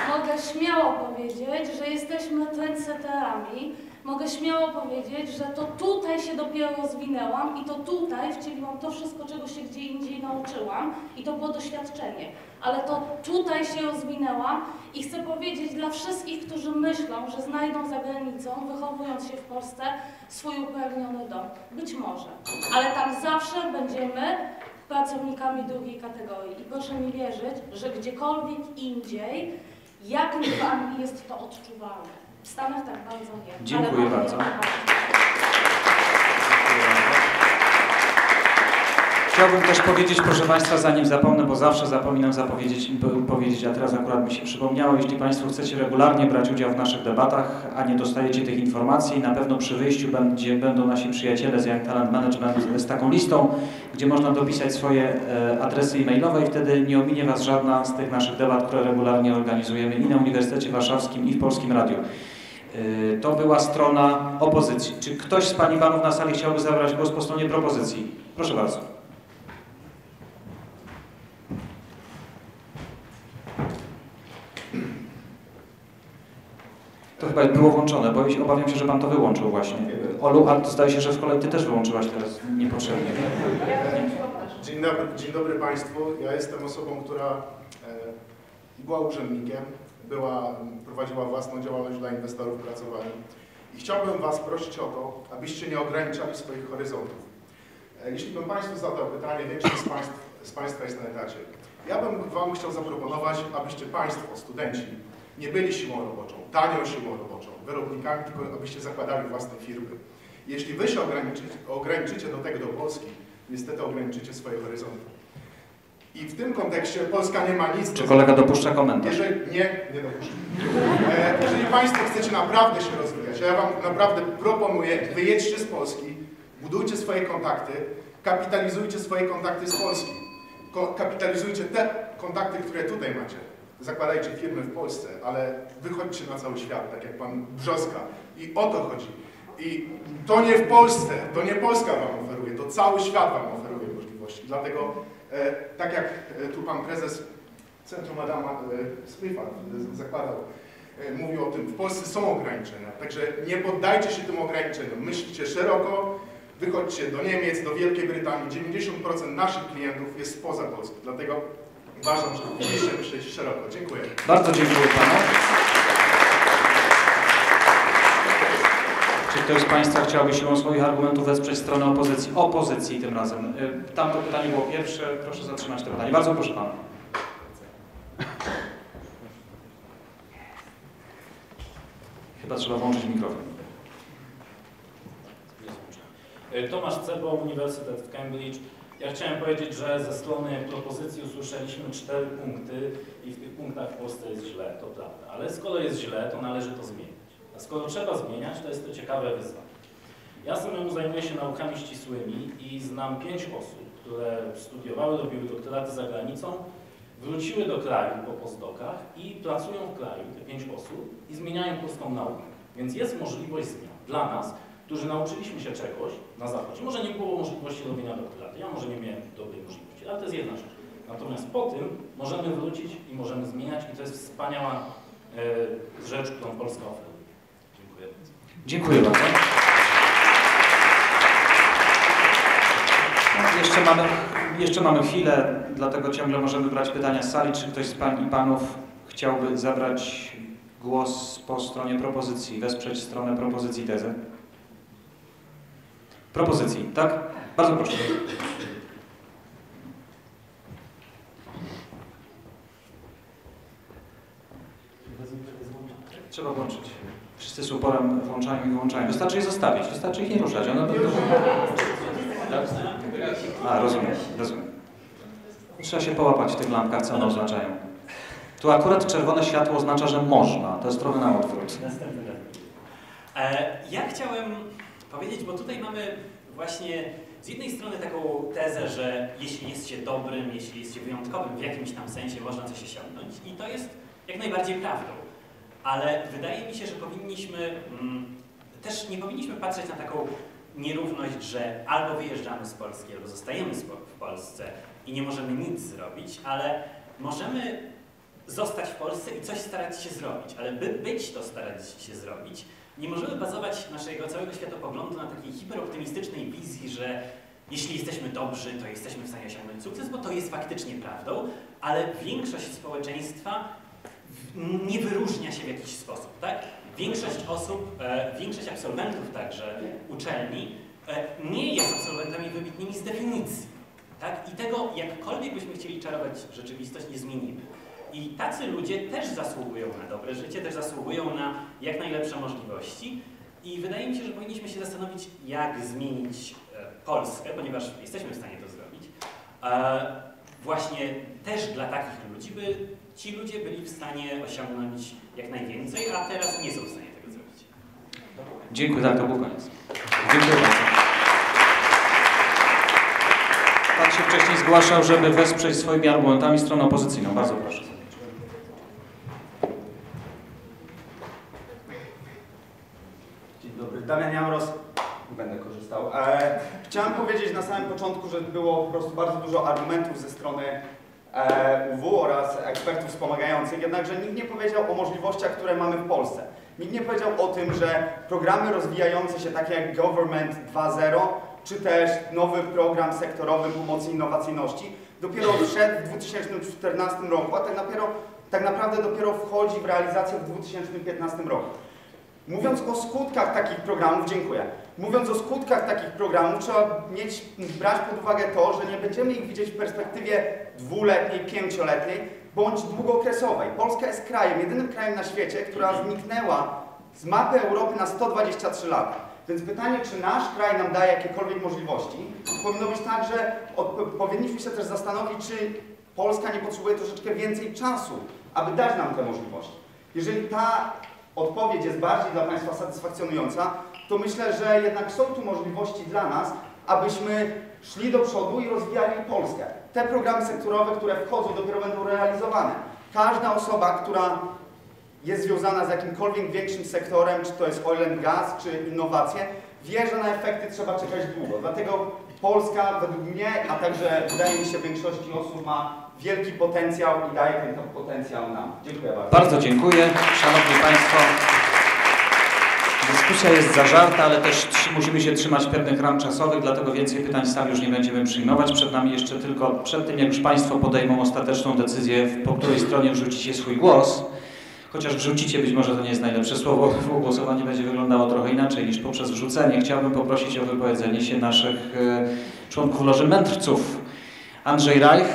mogę śmiało powiedzieć, że jesteśmy trendsetterami. Mogę śmiało powiedzieć, że to tutaj się dopiero rozwinęłam i to tutaj wcieliłam to wszystko, czego się gdzie indziej nauczyłam i to było doświadczenie. Ale to tutaj się rozwinęłam i chcę powiedzieć dla wszystkich, którzy myślą, że znajdą za granicą, wychowując się w Polsce, swój upragniony dom. Być może. Ale tam zawsze będziemy pracownikami drugiej kategorii. I proszę mi wierzyć, że gdziekolwiek indziej, jak w Anglii jest to odczuwalne. W Stanach tak bardzo nie. Dziękuję Ale bardzo. Chciałbym też powiedzieć, proszę Państwa, zanim zapomnę, bo zawsze zapominam zapowiedzieć, po- powiedzieć, a teraz akurat mi się przypomniało, jeśli Państwo chcecie regularnie brać udział w naszych debatach, a nie dostajecie tych informacji, na pewno przy wyjściu będzie, będą nasi przyjaciele z Young Talent Management z taką listą, gdzie można dopisać swoje e, adresy e-mailowe i wtedy nie ominie Was żadna z tych naszych debat, które regularnie organizujemy i na Uniwersytecie Warszawskim i w Polskim Radiu. E, To była strona opozycji. Czy ktoś z Pani Panów na sali chciałby zabrać głos po stronie propozycji? Proszę bardzo. To chyba było włączone, bo obawiam się, że Pan to wyłączył właśnie. Olu, a zdaje się, że w kolei Ty też wyłączyłaś teraz niepotrzebnie. Dzień dobry, dzień dobry Państwu. Ja jestem osobą, która e, była urzędnikiem, była, prowadziła własną działalność dla inwestorów, pracowałem. I chciałbym Was prosić o to, abyście nie ograniczali swoich horyzontów. E, jeśli bym Państwu zadał pytanie, większość z, państw, z Państwa jest na etacie. Ja bym Wam chciał zaproponować, abyście Państwo, studenci, nie byli siłą roboczą, tanią siłą roboczą, wyrobnikami, tylko abyście zakładali własne firmy. Jeśli Wy się ograniczycie, ograniczycie do tego do Polski, niestety ograniczycie swoje horyzonty. I w tym kontekście Polska nie ma nic Czy kolega dopuszcza komentarz? Jeżeli nie, nie dopuszczam. E, jeżeli Państwo chcecie naprawdę się rozwijać, ja Wam naprawdę proponuję, wyjedźcie z Polski, budujcie swoje kontakty, kapitalizujcie swoje kontakty z Polski. Ko kapitalizujcie te kontakty, które tutaj macie. Zakładajcie firmy w Polsce, ale wychodźcie na cały świat, tak jak Pan Brzoska. I o to chodzi. I to nie w Polsce, to nie Polska Wam oferuje, to cały świat Wam oferuje możliwości. Dlatego, e, tak jak e, tu Pan Prezes Centrum Adama e, Smitha e, zakładał, e, mówił o tym, w Polsce są ograniczenia, także nie poddajcie się tym ograniczeniom, myślcie szeroko, wychodźcie do Niemiec, do Wielkiej Brytanii, 90% naszych klientów jest spoza Polski, dlatego uważam, że powinniście myśleć szeroko. Dziękuję. Bardzo dziękuję Panu. Czy ktoś z Państwa chciałby siłą swoich argumentów wesprzeć stronę opozycji? Opozycji tym razem. Y, Tamto pytanie było pierwsze. Proszę zatrzymać to pytanie. Bardzo proszę Pana. Chyba trzeba włączyć mikrofon. Tomasz Cebo, Uniwersytet w Cambridge. Ja chciałem powiedzieć, że ze strony propozycji usłyszeliśmy cztery punkty i w tych punktach w Polsce jest źle, to prawda. Ale skoro jest źle, to należy to zmienić. A skoro trzeba zmieniać, to jest to ciekawe wyzwanie. Ja samemu zajmuję się naukami ścisłymi i znam pięć osób, które studiowały, robiły doktoraty za granicą, wróciły do kraju po postdokach i pracują w kraju, te pięć osób, i zmieniają polską naukę. Więc jest możliwość zmian dla nas, którzy nauczyliśmy się czegoś na Zachodzie. Może nie było możliwości robienia doktoratu, ja może nie miałem dobrej możliwości, ale to jest jedna rzecz. Natomiast po tym możemy wrócić i możemy zmieniać i to jest wspaniała e, rzecz, którą Polska oferuje. Dziękuję bardzo. Dziękuję bardzo. Jeszcze mamy, jeszcze mamy chwilę, dlatego ciągle możemy brać pytania z sali. Czy ktoś z pań i panów chciałby zabrać głos po stronie propozycji, wesprzeć stronę propozycji tezy? Propozycji, tak? Bardzo proszę. Trzeba włączyć. Wszyscy z uporem włączają i wyłączają. Wystarczy je zostawić, wystarczy ich nie ruszać. One. A, rozumiem, rozumiem. Trzeba się połapać w tych lampkach, co one oznaczają. Tu akurat czerwone światło oznacza, że można. To jest trochę na odwrót. E, ja chciałem powiedzieć, bo tutaj mamy właśnie z jednej strony taką tezę, że jeśli jest się dobrym, jeśli jest się wyjątkowym, w jakimś tam sensie można coś osiągnąć i to jest jak najbardziej prawdą. Ale wydaje mi się, że powinniśmy mm, też nie powinniśmy patrzeć na taką nierówność, że albo wyjeżdżamy z Polski, albo zostajemy w Polsce i nie możemy nic zrobić, ale możemy zostać w Polsce i coś starać się zrobić, ale by być to starać się zrobić, nie możemy bazować naszego całego światopoglądu na takiej hiperoptymistycznej wizji, że jeśli jesteśmy dobrzy, to jesteśmy w stanie osiągnąć sukces, bo to jest faktycznie prawdą, ale większość społeczeństwa nie wyróżnia się w jakiś sposób, tak? Większość osób, e, większość absolwentów także uczelni e, nie jest absolwentami wybitnymi z definicji, tak? I tego jakkolwiek byśmy chcieli czarować rzeczywistość nie zmienimy. I tacy ludzie też zasługują na dobre życie, też zasługują na jak najlepsze możliwości. I wydaje mi się, że powinniśmy się zastanowić, jak zmienić e, Polskę, ponieważ jesteśmy w stanie to zrobić. E, właśnie też dla takich ludzi, by ci ludzie byli w stanie osiągnąć jak najwięcej, a teraz nie są w stanie tego zrobić. Dziękuję, tak, to był koniec. Dziękuję bardzo. Pan się wcześniej zgłaszał, żeby wesprzeć swoimi argumentami stronę opozycyjną. Bardzo proszę. Dzień dobry, Damian Jamros. Będę korzystał. E, chciałem powiedzieć na samym początku, że było po prostu bardzo dużo argumentów ze strony e, UW oraz ekspertów wspomagających, jednakże nikt nie powiedział o możliwościach, które mamy w Polsce. Nikt nie powiedział o tym, że programy rozwijające się takie jak Government 2.0 czy też nowy program sektorowy pomocy innowacyjności dopiero wszedł w 2014 roku, a tak, tak naprawdę dopiero wchodzi w realizację w 2015 roku. Mówiąc o skutkach takich programów, dziękuję. Mówiąc o skutkach takich programów, trzeba mieć, brać pod uwagę to, że nie będziemy ich widzieć w perspektywie dwuletniej, pięcioletniej bądź długookresowej. Polska jest krajem, jedynym krajem na świecie, która zniknęła z mapy Europy na 123 lata. Więc pytanie, czy nasz kraj nam daje jakiekolwiek możliwości, powinno być tak, że powinniśmy się też zastanowić, czy Polska nie potrzebuje troszeczkę więcej czasu, aby dać nam te możliwości. Jeżeli ta odpowiedź jest bardziej dla Państwa satysfakcjonująca, to myślę, że jednak są tu możliwości dla nas, abyśmy szli do przodu i rozwijali Polskę. Te programy sektorowe, które wchodzą, dopiero będą realizowane. Każda osoba, która jest związana z jakimkolwiek większym sektorem, czy to jest oil and gas, czy innowacje, wie, że na efekty trzeba czekać długo. Dlatego Polska według mnie, a także wydaje mi się większości osób ma wielki potencjał i daje ten potencjał nam. Dziękuję bardzo. Bardzo dziękuję. Szanowni Państwo, dyskusja jest zażarta, ale też musimy się trzymać pewnych ram czasowych, dlatego więcej pytań sali już nie będziemy przyjmować. Przed nami jeszcze tylko, przed tym jak już Państwo podejmą ostateczną decyzję, po której stronie wrzucicie swój głos, chociaż wrzucicie być może to nie jest najlepsze słowo, bo głosowanie będzie wyglądało trochę inaczej niż poprzez wrzucenie. Chciałbym poprosić o wypowiedzenie się naszych e, członków Loży Mędrców. Andrzej Reich,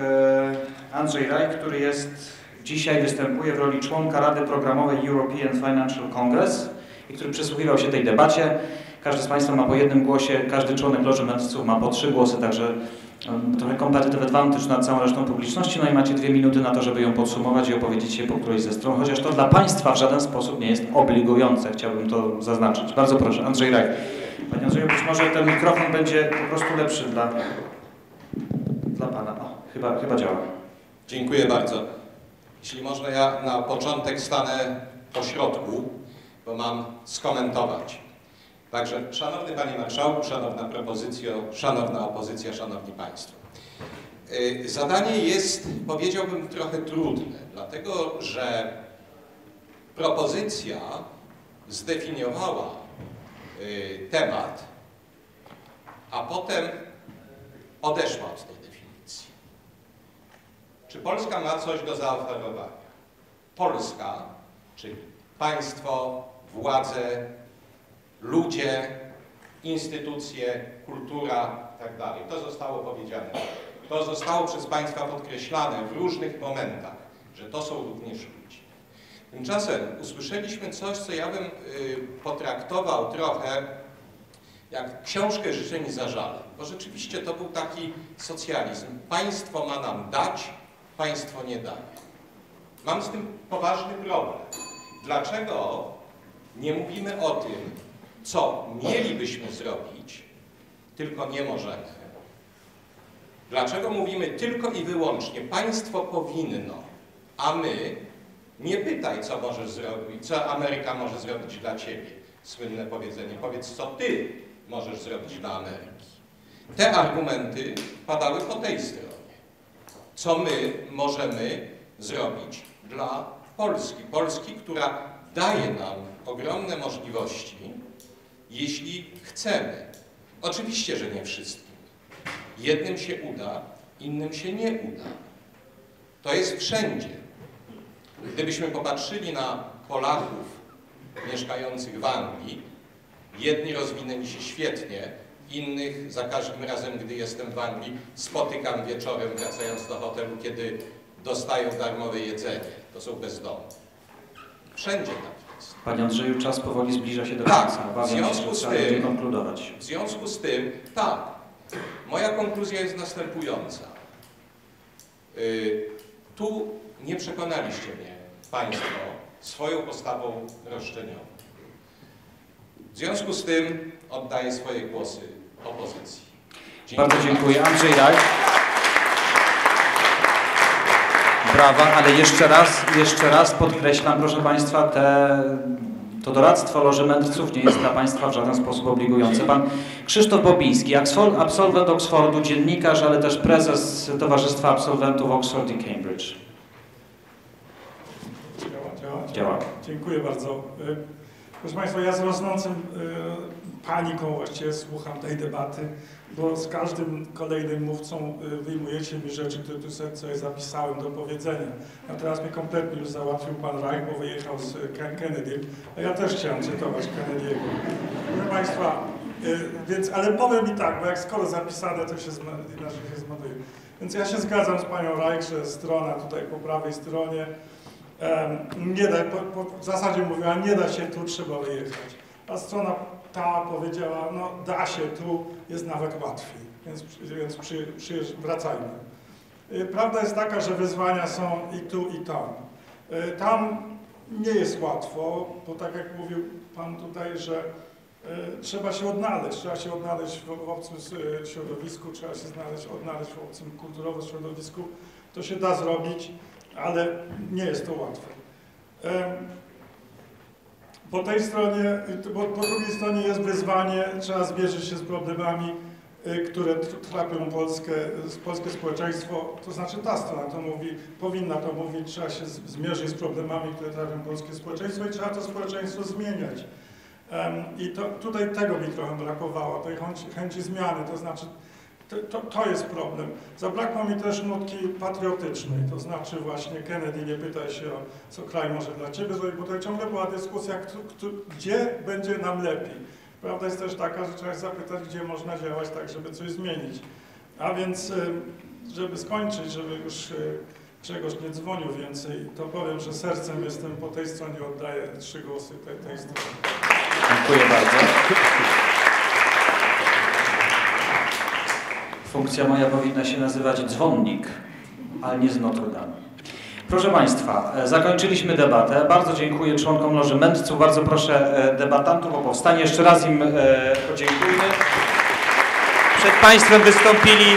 e, Andrzej Reich, który jest dzisiaj występuje w roli członka Rady Programowej European Financial Congress i który przysłuchiwał się tej debacie. Każdy z Państwa ma po jednym głosie, każdy członek Loży Mędrców ma po trzy głosy, także trochę competitive advantage nad całą resztą publiczności. No i macie dwie minuty na to, żeby ją podsumować i opowiedzieć się po którejś ze stron, chociaż to dla Państwa w żaden sposób nie jest obligujące. Chciałbym to zaznaczyć. Bardzo proszę, Andrzej Reich. Panie Andrzeju, być może ten mikrofon będzie po prostu lepszy dla, dla Pana. O, chyba, chyba działa. Dziękuję bardzo. Jeśli można, ja na początek stanę po środku, bo mam skomentować. Także, Szanowny Panie Marszałku, Szanowna Propozycjo, Szanowna Opozycja, Szanowni Państwo. Y, Zadanie jest, powiedziałbym, trochę trudne, dlatego że propozycja zdefiniowała y, temat, a potem odeszła od tej definicji. Czy Polska ma coś do zaoferowania? Polska, czyli państwo, władze, ludzie, instytucje, kultura itd. To zostało powiedziane. To zostało przez Państwa podkreślane w różnych momentach, że to są również ludzie. Tymczasem usłyszeliśmy coś, co ja bym y, potraktował trochę jak książkę życzeń i zażaleń, bo rzeczywiście to był taki socjalizm. Państwo ma nam dać, państwo nie daje. Mam z tym poważny problem. Dlaczego nie mówimy o tym, co mielibyśmy zrobić, tylko nie możemy? Dlaczego mówimy tylko i wyłącznie państwo powinno, a my nie pytaj, co możesz zrobić, co Ameryka może zrobić dla ciebie. Słynne powiedzenie. Powiedz, co ty możesz zrobić dla Ameryki. Te argumenty padały po tej stronie. Co my możemy zrobić dla Polski? Polski, która daje nam ogromne możliwości, jeśli chcemy. Oczywiście, że nie wszystkim. Jednym się uda, innym się nie uda. To jest wszędzie. Gdybyśmy popatrzyli na Polaków mieszkających w Anglii, jedni rozwinęli się świetnie, innych za każdym razem, gdy jestem w Anglii, spotykam wieczorem wracając do hotelu, kiedy dostają darmowe jedzenie. To są bezdomni. Wszędzie tak. Panie Andrzeju, czas powoli zbliża się do Tak, końca. w Obawiam się, związku że z tym, konkludować. w związku z tym, tak, moja konkluzja jest następująca. Y, tu nie przekonaliście mnie Państwo swoją postawą roszczeniową. W związku z tym oddaję swoje głosy opozycji. Bardzo dziękuję. Andrzej Raj. Ale jeszcze raz, jeszcze raz podkreślam, proszę Państwa, te, to doradztwo Loży Mędrców nie jest dla Państwa w żaden sposób obligujące. Pan Krzysztof Bobiński, absol- absolwent Oxfordu, dziennikarz, ale też prezes Towarzystwa Absolwentów Oxford i Cambridge. Działa, działa. Działa. Dziękuję bardzo. Y, Proszę Państwa, ja z rosnącym y, paniką właściwie słucham tej debaty, bo z każdym kolejnym mówcą y, wyjmujecie mi rzeczy, które tu sobie zapisałem do powiedzenia. A teraz mnie kompletnie już załatwił pan Reich, bo wyjechał z Ken- Kennedy, a ja też chciałem cytować Kennedy'ego. Proszę Państwa, y, więc, ale powiem i tak, bo jak skoro zapisane, to się, inaczej się zmarnuje. Więc ja się zgadzam z panią Reich, że strona tutaj po prawej stronie nie da, po, po, w zasadzie mówiła, nie da się tu, trzeba wyjechać. A strona ta powiedziała, no da się tu, jest nawet łatwiej, więc, więc przy, przyjeżdż, wracajmy. Y, Prawda jest taka, że wyzwania są i tu, i tam. Y, Tam nie jest łatwo, bo tak jak mówił Pan tutaj, że y, trzeba się odnaleźć, trzeba się odnaleźć w, obcym środowisku, trzeba się znaleźć, odnaleźć w obcym kulturowym środowisku. To się da zrobić, ale nie jest to łatwe. Po tej stronie, po, po drugiej stronie jest wyzwanie, trzeba zmierzyć się z problemami, y, które tr- trapią Polskę, s- polskie społeczeństwo, to znaczy ta strona to mówi, powinna to mówić, trzeba się zmierzyć z problemami, które trapią polskie społeczeństwo i trzeba to społeczeństwo zmieniać. I to, tutaj tego mi trochę brakowało, tej chęci, chęci zmiany, to znaczy to, to, jest problem. Zabrakło mi też nutki patriotycznej, to znaczy właśnie Kennedy nie pyta się o co kraj może dla Ciebie zrobić, bo tutaj ciągle była dyskusja, gdzie będzie nam lepiej. Prawda jest też taka, że trzeba zapytać, gdzie można działać tak, żeby coś zmienić. A więc, żeby skończyć, żeby już czegoś nie dzwonił więcej, to powiem, że sercem jestem po tej stronie, oddaję trzy głosy tej, tej stronie. Dziękuję bardzo. Funkcja moja powinna się nazywać dzwonnik, ale nie z Notre Dame. Proszę Państwa, e, zakończyliśmy debatę. Bardzo dziękuję członkom Loży Mędrców. Bardzo proszę e, debatantów o powstanie. Jeszcze raz im e, podziękujmy. Przed Państwem wystąpili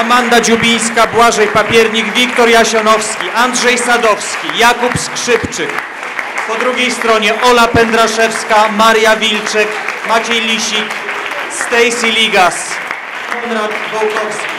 Amanda Dziubińska, Błażej Papiernik, Wiktor Jasionowski, Andrzej Sadowski, Jakub Skrzypczyk. Po drugiej stronie Ola Pędraszewska, Maria Wilczek, Maciej Lisik, Stacy Ligas, Konrad Wołkowski.